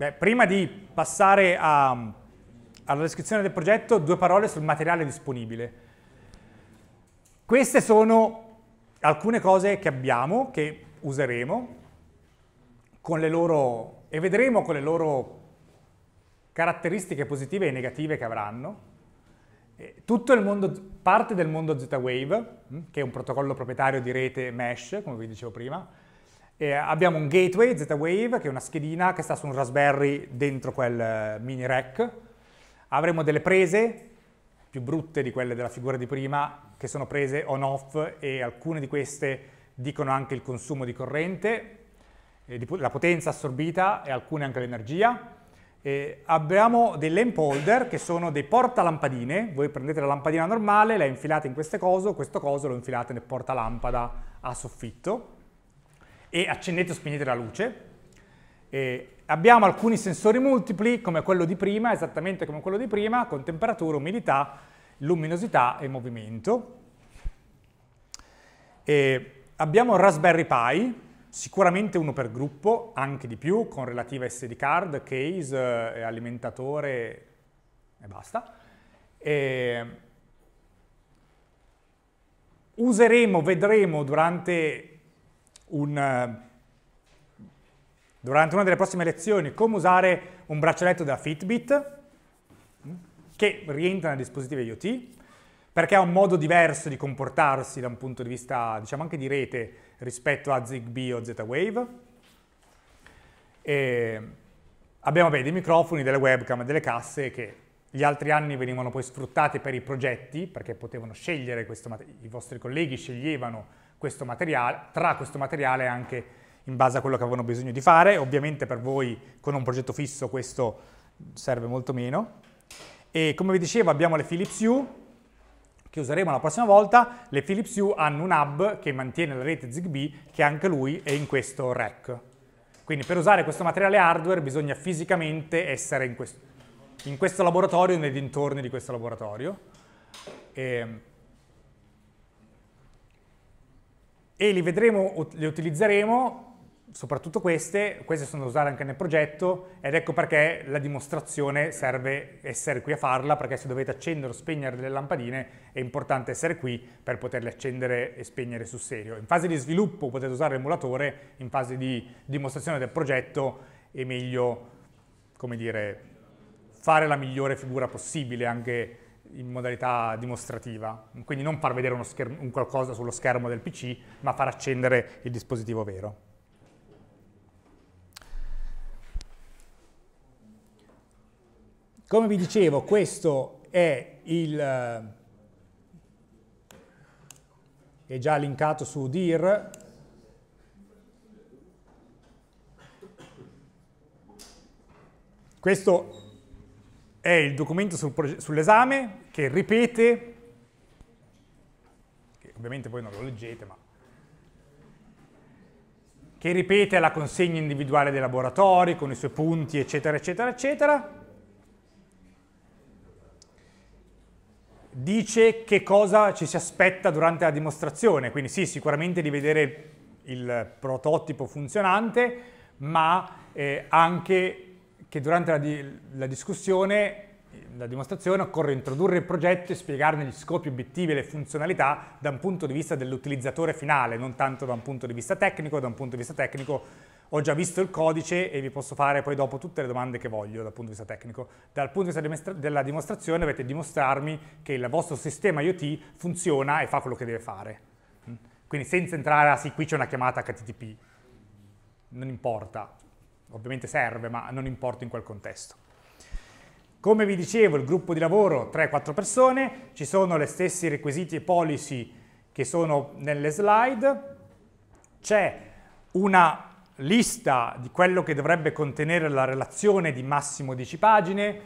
Beh, prima di passare a, alla descrizione del progetto, due parole sul materiale disponibile. Queste sono alcune cose che abbiamo, che useremo, loro, e vedremo con le loro caratteristiche positive e negative che avranno. Tutto il mondo, parte del mondo Z-Wave, hm, che è un protocollo proprietario di rete mesh, come vi dicevo prima, e abbiamo un gateway Z-Wave, che è una schedina che sta su un Raspberry dentro quel eh, mini rack. Avremo delle prese, più brutte di quelle della figura di prima, che sono prese on-off e alcune di queste dicono anche il consumo di corrente, la potenza assorbita e alcune anche l'energia. abbiamo dei lamp holder che sono dei portalampadine, voi prendete la lampadina normale, la infilate in queste coso, questo coso lo infilate nel portalampada a soffitto e accendete o spegnete la luce. E abbiamo alcuni sensori multipli come quello di prima, esattamente come quello di prima, con temperatura, umidità, luminosità e movimento. E abbiamo Raspberry Pi, sicuramente uno per gruppo, anche di più, con relativa SD card, case, eh, alimentatore e basta. E useremo, vedremo durante, un, durante una delle prossime lezioni come usare un braccialetto della Fitbit che rientra nei dispositivi IoT perché ha un modo diverso di comportarsi da un punto di vista, diciamo anche di rete, rispetto a ZigBee o Z-Wave. E abbiamo beh, dei microfoni, delle webcam, delle casse che gli altri anni venivano poi sfruttati per i progetti, perché potevano scegliere questo i vostri colleghi sceglievano questo materiale, tra questo materiale anche in base a quello che avevano bisogno di fare. Ovviamente per voi con un progetto fisso questo serve molto meno. E come vi dicevo abbiamo le Philips Hue, che useremo la prossima volta, le Philips Hue hanno un hub che mantiene la rete ZigBee che anche lui è in questo rack. Quindi per usare questo materiale hardware bisogna fisicamente essere in questo, in questo laboratorio, nei dintorni di questo laboratorio. E, e li vedremo, li utilizzeremo soprattutto queste, queste sono da usare anche nel progetto ed ecco perché la dimostrazione serve essere qui a farla perché se dovete accendere o spegnere delle lampadine è importante essere qui per poterle accendere e spegnere sul serio. In fase di sviluppo potete usare l'emulatore, in fase di dimostrazione del progetto è meglio, come dire, fare la migliore figura possibile anche in modalità dimostrativa, quindi non far vedere schermo, un qualcosa sullo schermo del PC, ma far accendere il dispositivo vero. Come vi dicevo, questo è il... è già linkato su DIR, questo è il documento sul sull'esame che ripete, che ovviamente voi non lo leggete, ma che ripete la consegna individuale dei laboratori con i suoi punti, eccetera, eccetera, eccetera. dice che cosa ci si aspetta durante la dimostrazione, quindi sì, sicuramente di vedere il prototipo funzionante, ma eh, anche che durante la, di la, discussione, la dimostrazione, occorre introdurre il progetto e spiegarne gli scopi, obiettivi e le funzionalità da un punto di vista dell'utilizzatore finale, non tanto da un punto di vista tecnico, da un punto di vista tecnico ho già visto il codice e vi posso fare poi dopo tutte le domande che voglio dal punto di vista tecnico. Dal punto di vista della dimostrazione dovete dimostrarmi che il vostro sistema IoT funziona e fa quello che deve fare. Quindi senza entrare a sì, qui c'è una chiamata HTTP. Non importa, ovviamente serve, ma non importa in quel contesto. Come vi dicevo, il gruppo di lavoro 3-4 persone, ci sono gli stessi requisiti e policy che sono nelle slide, c'è una lista di quello che dovrebbe contenere la relazione di massimo 10 pagine,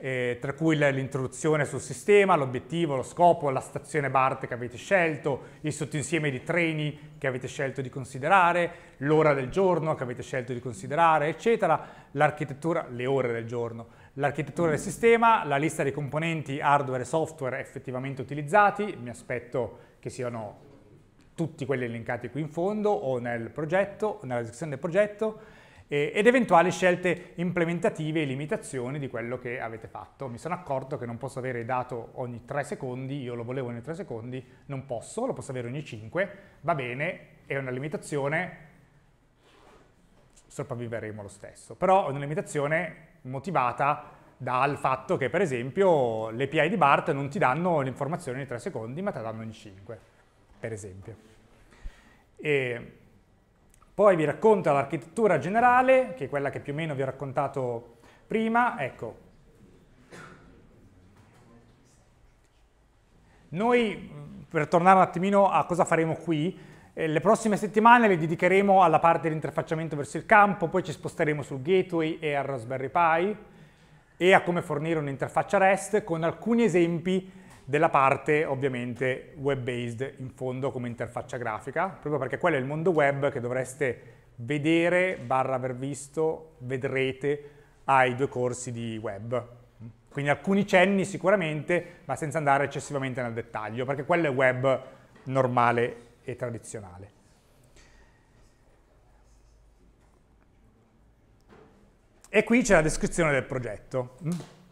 eh, tra cui l'introduzione sul sistema, l'obiettivo, lo scopo, la stazione BART che avete scelto, il sottoinsieme di treni che avete scelto di considerare, l'ora del giorno che avete scelto di considerare, eccetera, l'architettura, le ore del giorno, l'architettura del sistema, la lista dei componenti hardware e software effettivamente utilizzati, mi aspetto che siano tutti quelli elencati qui in fondo o nel progetto, nella descrizione del progetto, ed eventuali scelte implementative e limitazioni di quello che avete fatto. Mi sono accorto che non posso avere dato ogni 3 secondi, io lo volevo ogni 3 secondi, non posso, lo posso avere ogni 5, va bene, è una limitazione, sopravviveremo lo stesso, però è una limitazione motivata dal fatto che per esempio le API di BART non ti danno l'informazione ogni 3 secondi ma te la danno ogni 5, per esempio. E poi vi racconto l'architettura generale, che è quella che più o meno vi ho raccontato prima. Ecco, noi, per tornare un attimino a cosa faremo qui, eh, le prossime settimane le dedicheremo alla parte di interfacciamento verso il campo, poi ci sposteremo sul gateway e al Raspberry Pi e a come fornire un'interfaccia REST con alcuni esempi della parte ovviamente web-based in fondo come interfaccia grafica, proprio perché quello è il mondo web che dovreste vedere, barra aver visto, vedrete ai due corsi di web. Quindi alcuni cenni sicuramente, ma senza andare eccessivamente nel dettaglio, perché quello è web normale e tradizionale. E qui c'è la descrizione del progetto.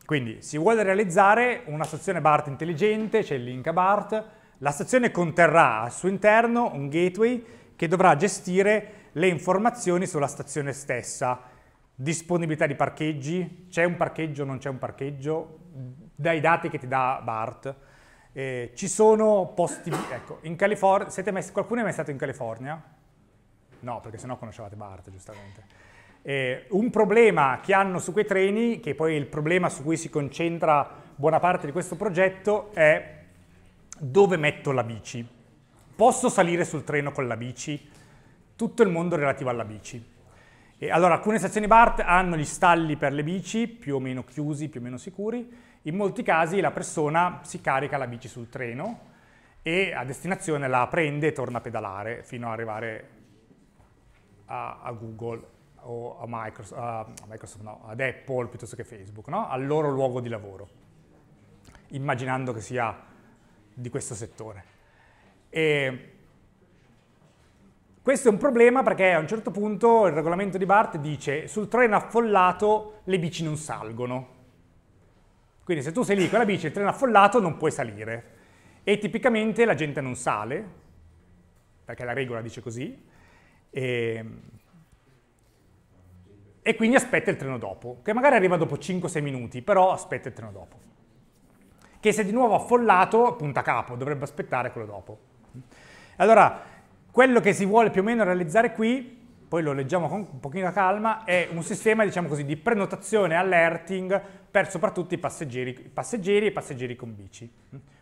Quindi si vuole realizzare una stazione BART intelligente, c'è il link a BART, la stazione conterrà al suo interno un gateway che dovrà gestire le informazioni sulla stazione stessa, disponibilità di parcheggi, c'è un parcheggio o non c'è un parcheggio, dai dati che ti dà BART. Eh, ci sono posti, ecco, in California, qualcuno è mai stato in California? No, perché sennò conoscevate BART, giustamente. Eh, un problema che hanno su quei treni, che poi è il problema su cui si concentra buona parte di questo progetto, è dove metto la bici. Posso salire sul treno con la bici? Tutto il mondo relativo alla bici. E allora, alcune stazioni BART hanno gli stalli per le bici, più o meno chiusi, più o meno sicuri. In molti casi la persona si carica la bici sul treno e a destinazione la prende e torna a pedalare fino ad arrivare a, a Google o a Microsoft, a Microsoft no, ad Apple piuttosto che Facebook, no? al loro luogo di lavoro, immaginando che sia di questo settore. E questo è un problema perché a un certo punto il regolamento di BART dice sul treno affollato le bici non salgono. Quindi se tu sei lì con la bici e il treno affollato non puoi salire. E tipicamente la gente non sale, perché la regola dice così, e e quindi aspetta il treno dopo, che magari arriva dopo 5-6 minuti, però aspetta il treno dopo. Che se di nuovo affollato, punta capo, dovrebbe aspettare quello dopo. Allora, quello che si vuole più o meno realizzare qui, poi lo leggiamo con un pochino di calma, è un sistema, diciamo così, di prenotazione alerting per soprattutto i passeggeri, passeggeri e passeggeri con bici.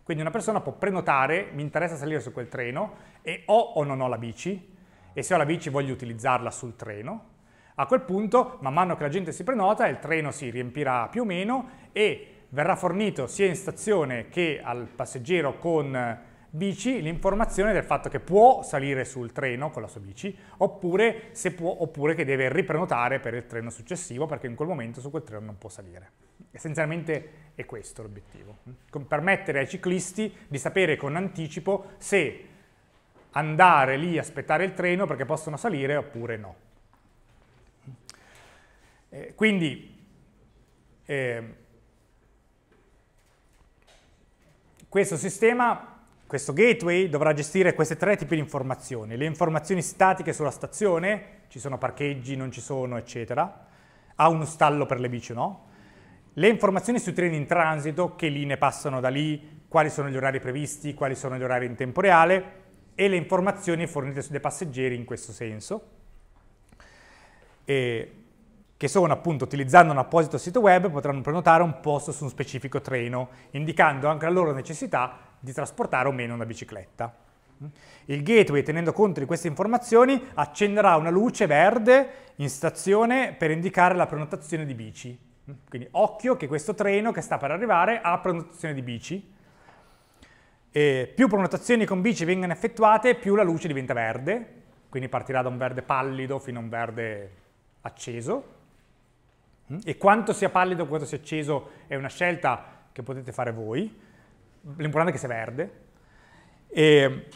Quindi una persona può prenotare, mi interessa salire su quel treno, e ho o non ho la bici, e se ho la bici voglio utilizzarla sul treno, a quel punto, man mano che la gente si prenota, il treno si riempirà più o meno e verrà fornito sia in stazione che al passeggero con bici l'informazione del fatto che può salire sul treno con la sua bici oppure, può, oppure, che deve riprenotare per il treno successivo perché in quel momento su quel treno non può salire. Essenzialmente è questo l'obiettivo, permettere ai ciclisti di sapere con anticipo se andare lì aspettare il treno perché possono salire oppure no. Eh, quindi eh, questo sistema, questo gateway dovrà gestire questi tre tipi di informazioni. Le informazioni statiche sulla stazione, ci sono parcheggi, non ci sono, eccetera. Ha uno stallo per le bici o no. Le informazioni sui treni in transito, che linee passano da lì, quali sono gli orari previsti, quali sono gli orari in tempo reale e le informazioni fornite dai passeggeri in questo senso. E che sono appunto utilizzando un apposito sito web potranno prenotare un posto su un specifico treno, indicando anche la loro necessità di trasportare o meno una bicicletta. Il gateway, tenendo conto di queste informazioni, accenderà una luce verde in stazione per indicare la prenotazione di bici. Quindi occhio che questo treno che sta per arrivare ha prenotazione di bici. E più prenotazioni con bici vengono effettuate, più la luce diventa verde, quindi partirà da un verde pallido fino a un verde acceso. Mm? E quanto sia pallido quanto sia acceso è una scelta che potete fare voi, l'importante è che sia verde. E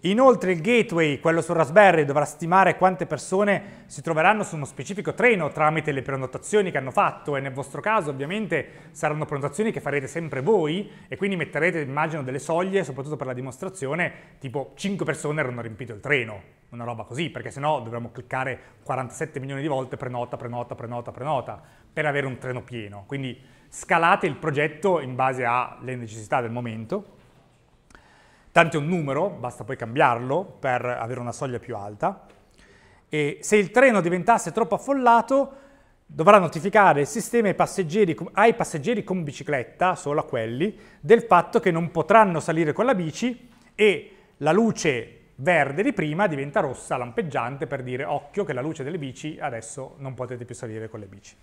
inoltre il gateway, quello su Raspberry, dovrà stimare quante persone si troveranno su uno specifico treno tramite le prenotazioni che hanno fatto e nel vostro caso ovviamente saranno prenotazioni che farete sempre voi e quindi metterete, immagino, delle soglie, soprattutto per la dimostrazione, tipo 5 persone erano riempito il treno una roba così, perché sennò dovremmo cliccare 47 milioni di volte prenota, prenota, prenota, prenota, per avere un treno pieno. Quindi scalate il progetto in base alle necessità del momento. Tanto è un numero, basta poi cambiarlo per avere una soglia più alta. E se il treno diventasse troppo affollato, dovrà notificare il sistema ai passeggeri, ai passeggeri con bicicletta, solo a quelli, del fatto che non potranno salire con la bici e la luce verde di prima diventa rossa lampeggiante per dire occhio che la luce delle bici adesso non potete più salire con le bici.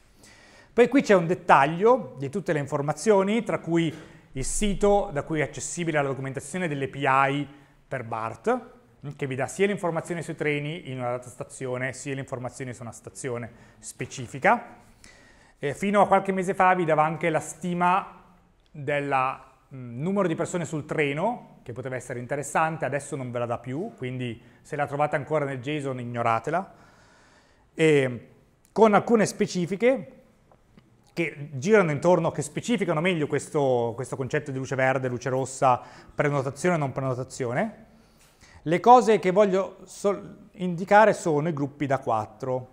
Poi qui c'è un dettaglio di tutte le informazioni, tra cui il sito da cui è accessibile la documentazione delle API per BART, che vi dà sia le informazioni sui treni in una data stazione, sia le informazioni su una stazione specifica. E fino a qualche mese fa vi dava anche la stima del numero di persone sul treno che poteva essere interessante, adesso non ve la dà più, quindi se la trovate ancora nel JSON ignoratela. E con alcune specifiche che girano intorno, che specificano meglio questo, questo concetto di luce verde, luce rossa, prenotazione e non prenotazione. Le cose che voglio indicare sono i gruppi da 4.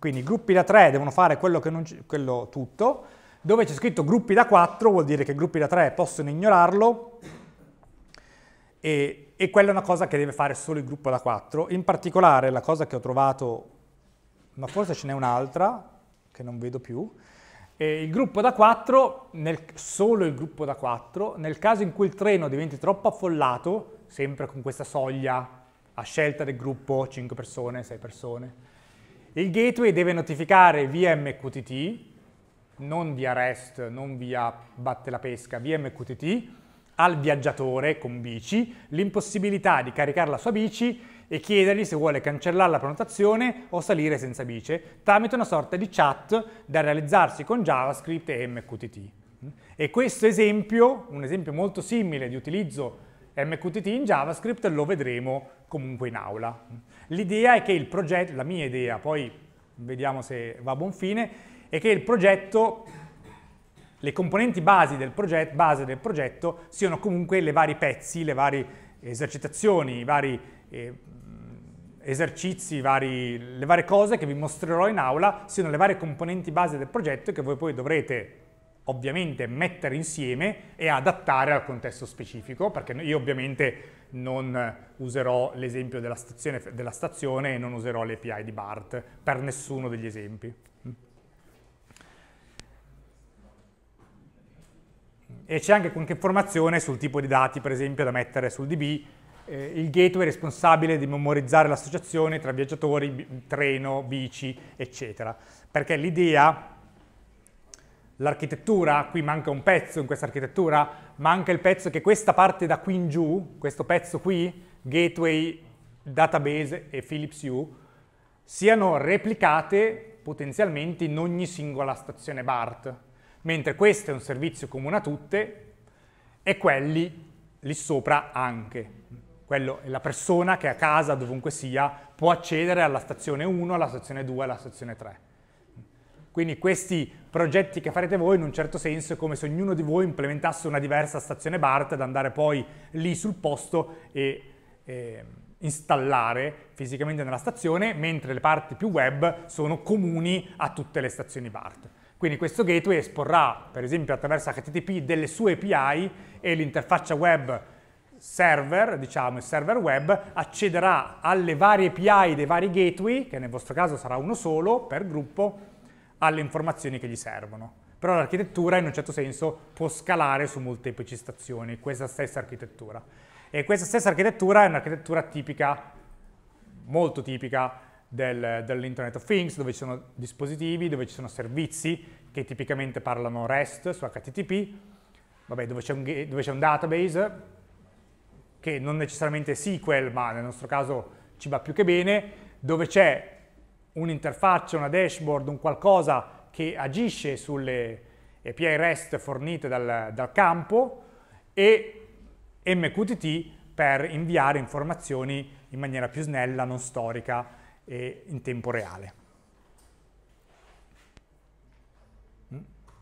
Quindi i gruppi da 3 devono fare quello, quello tutto, dove c'è scritto gruppi da 4 vuol dire che i gruppi da 3 possono ignorarlo e, e quella è una cosa che deve fare solo il gruppo da 4. In particolare la cosa che ho trovato, ma forse ce n'è un'altra che non vedo più, e il gruppo da 4, nel, solo il gruppo da 4, nel caso in cui il treno diventi troppo affollato, sempre con questa soglia a scelta del gruppo, 5 persone, 6 persone, il gateway deve notificare via MQTT non via REST, non via batte la pesca, via MQTT, al viaggiatore con bici l'impossibilità di caricare la sua bici e chiedergli se vuole cancellare la prenotazione o salire senza bici, tramite una sorta di chat da realizzarsi con JavaScript e MQTT. E questo esempio, un esempio molto simile di utilizzo MQTT in JavaScript, lo vedremo comunque in aula. L'idea è che il progetto, la mia idea, poi vediamo se va a buon fine, è che il progetto, le componenti base del, progetto, base del progetto siano comunque le vari pezzi, le varie esercitazioni, i vari eh, esercizi, vari, le varie cose che vi mostrerò in aula, siano le varie componenti base del progetto che voi poi dovrete ovviamente mettere insieme e adattare al contesto specifico, perché io ovviamente non userò l'esempio della stazione, della stazione e non userò le API di BART per nessuno degli esempi. e c'è anche qualche informazione sul tipo di dati, per esempio, da mettere sul DB. Eh, il gateway responsabile di memorizzare l'associazione tra viaggiatori, treno, bici, eccetera. Perché l'idea, l'architettura, qui manca un pezzo in questa architettura, manca il pezzo che questa parte da qui in giù, questo pezzo qui, gateway, database e Philips U, siano replicate potenzialmente in ogni singola stazione BART mentre questo è un servizio comune a tutte e quelli lì sopra anche. Quello la persona che a casa, dovunque sia, può accedere alla stazione 1, alla stazione 2, alla stazione 3. Quindi questi progetti che farete voi in un certo senso è come se ognuno di voi implementasse una diversa stazione BART da andare poi lì sul posto e, e installare fisicamente nella stazione, mentre le parti più web sono comuni a tutte le stazioni BART. Quindi questo gateway esporrà, per esempio attraverso HTTP, delle sue API e l'interfaccia web server, diciamo il server web, accederà alle varie API dei vari gateway, che nel vostro caso sarà uno solo per gruppo, alle informazioni che gli servono. Però l'architettura in un certo senso può scalare su molteplici stazioni, questa stessa architettura. E questa stessa architettura è un'architettura tipica, molto tipica, del, dell'Internet of Things, dove ci sono dispositivi, dove ci sono servizi che tipicamente parlano REST su HTTP, vabbè, dove c'è un, un, database che non necessariamente SQL, ma nel nostro caso ci va più che bene, dove c'è un'interfaccia, una dashboard, un qualcosa che agisce sulle API REST fornite dal, dal campo e MQTT per inviare informazioni in maniera più snella, non storica, e in tempo reale.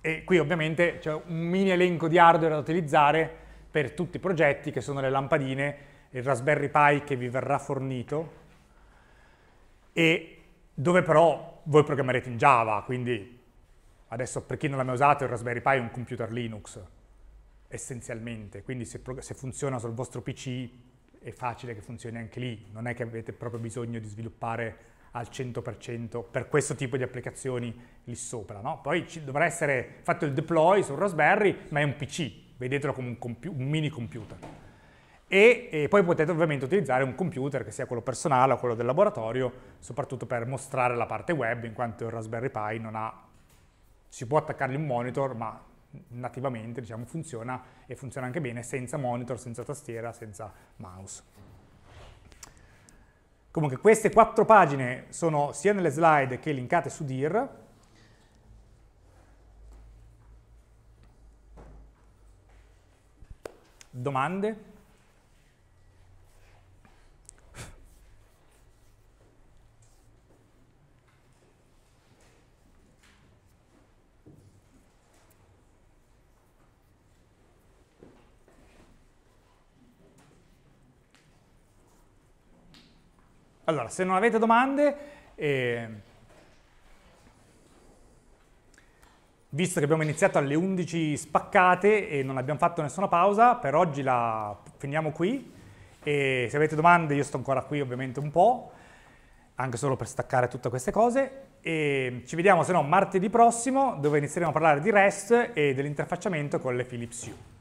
E qui ovviamente c'è un mini elenco di hardware da utilizzare per tutti i progetti che sono le lampadine, il Raspberry Pi che vi verrà fornito e dove però voi programmerete in Java, quindi adesso per chi non l'ha mai usato il Raspberry Pi è un computer Linux essenzialmente, quindi se, se funziona sul vostro PC è facile che funzioni anche lì, non è che avete proprio bisogno di sviluppare al 100% per questo tipo di applicazioni lì sopra. No? Poi dovrà essere fatto il deploy sul Raspberry, ma è un PC, vedetelo come un, un mini computer. E, e, poi potete ovviamente utilizzare un computer che sia quello personale o quello del laboratorio, soprattutto per mostrare la parte web, in quanto il Raspberry Pi non ha, si può attaccargli un monitor, ma nativamente diciamo, funziona e funziona anche bene senza monitor, senza tastiera, senza mouse. Comunque queste quattro pagine sono sia nelle slide che linkate su DIR. Domande? Allora, se non avete domande, eh, visto che abbiamo iniziato alle 11 spaccate e non abbiamo fatto nessuna pausa, per oggi la finiamo qui. E se avete domande, io sto ancora qui ovviamente un po', anche solo per staccare tutte queste cose. E ci vediamo se no martedì prossimo, dove inizieremo a parlare di REST e dell'interfacciamento con le Philips Hue.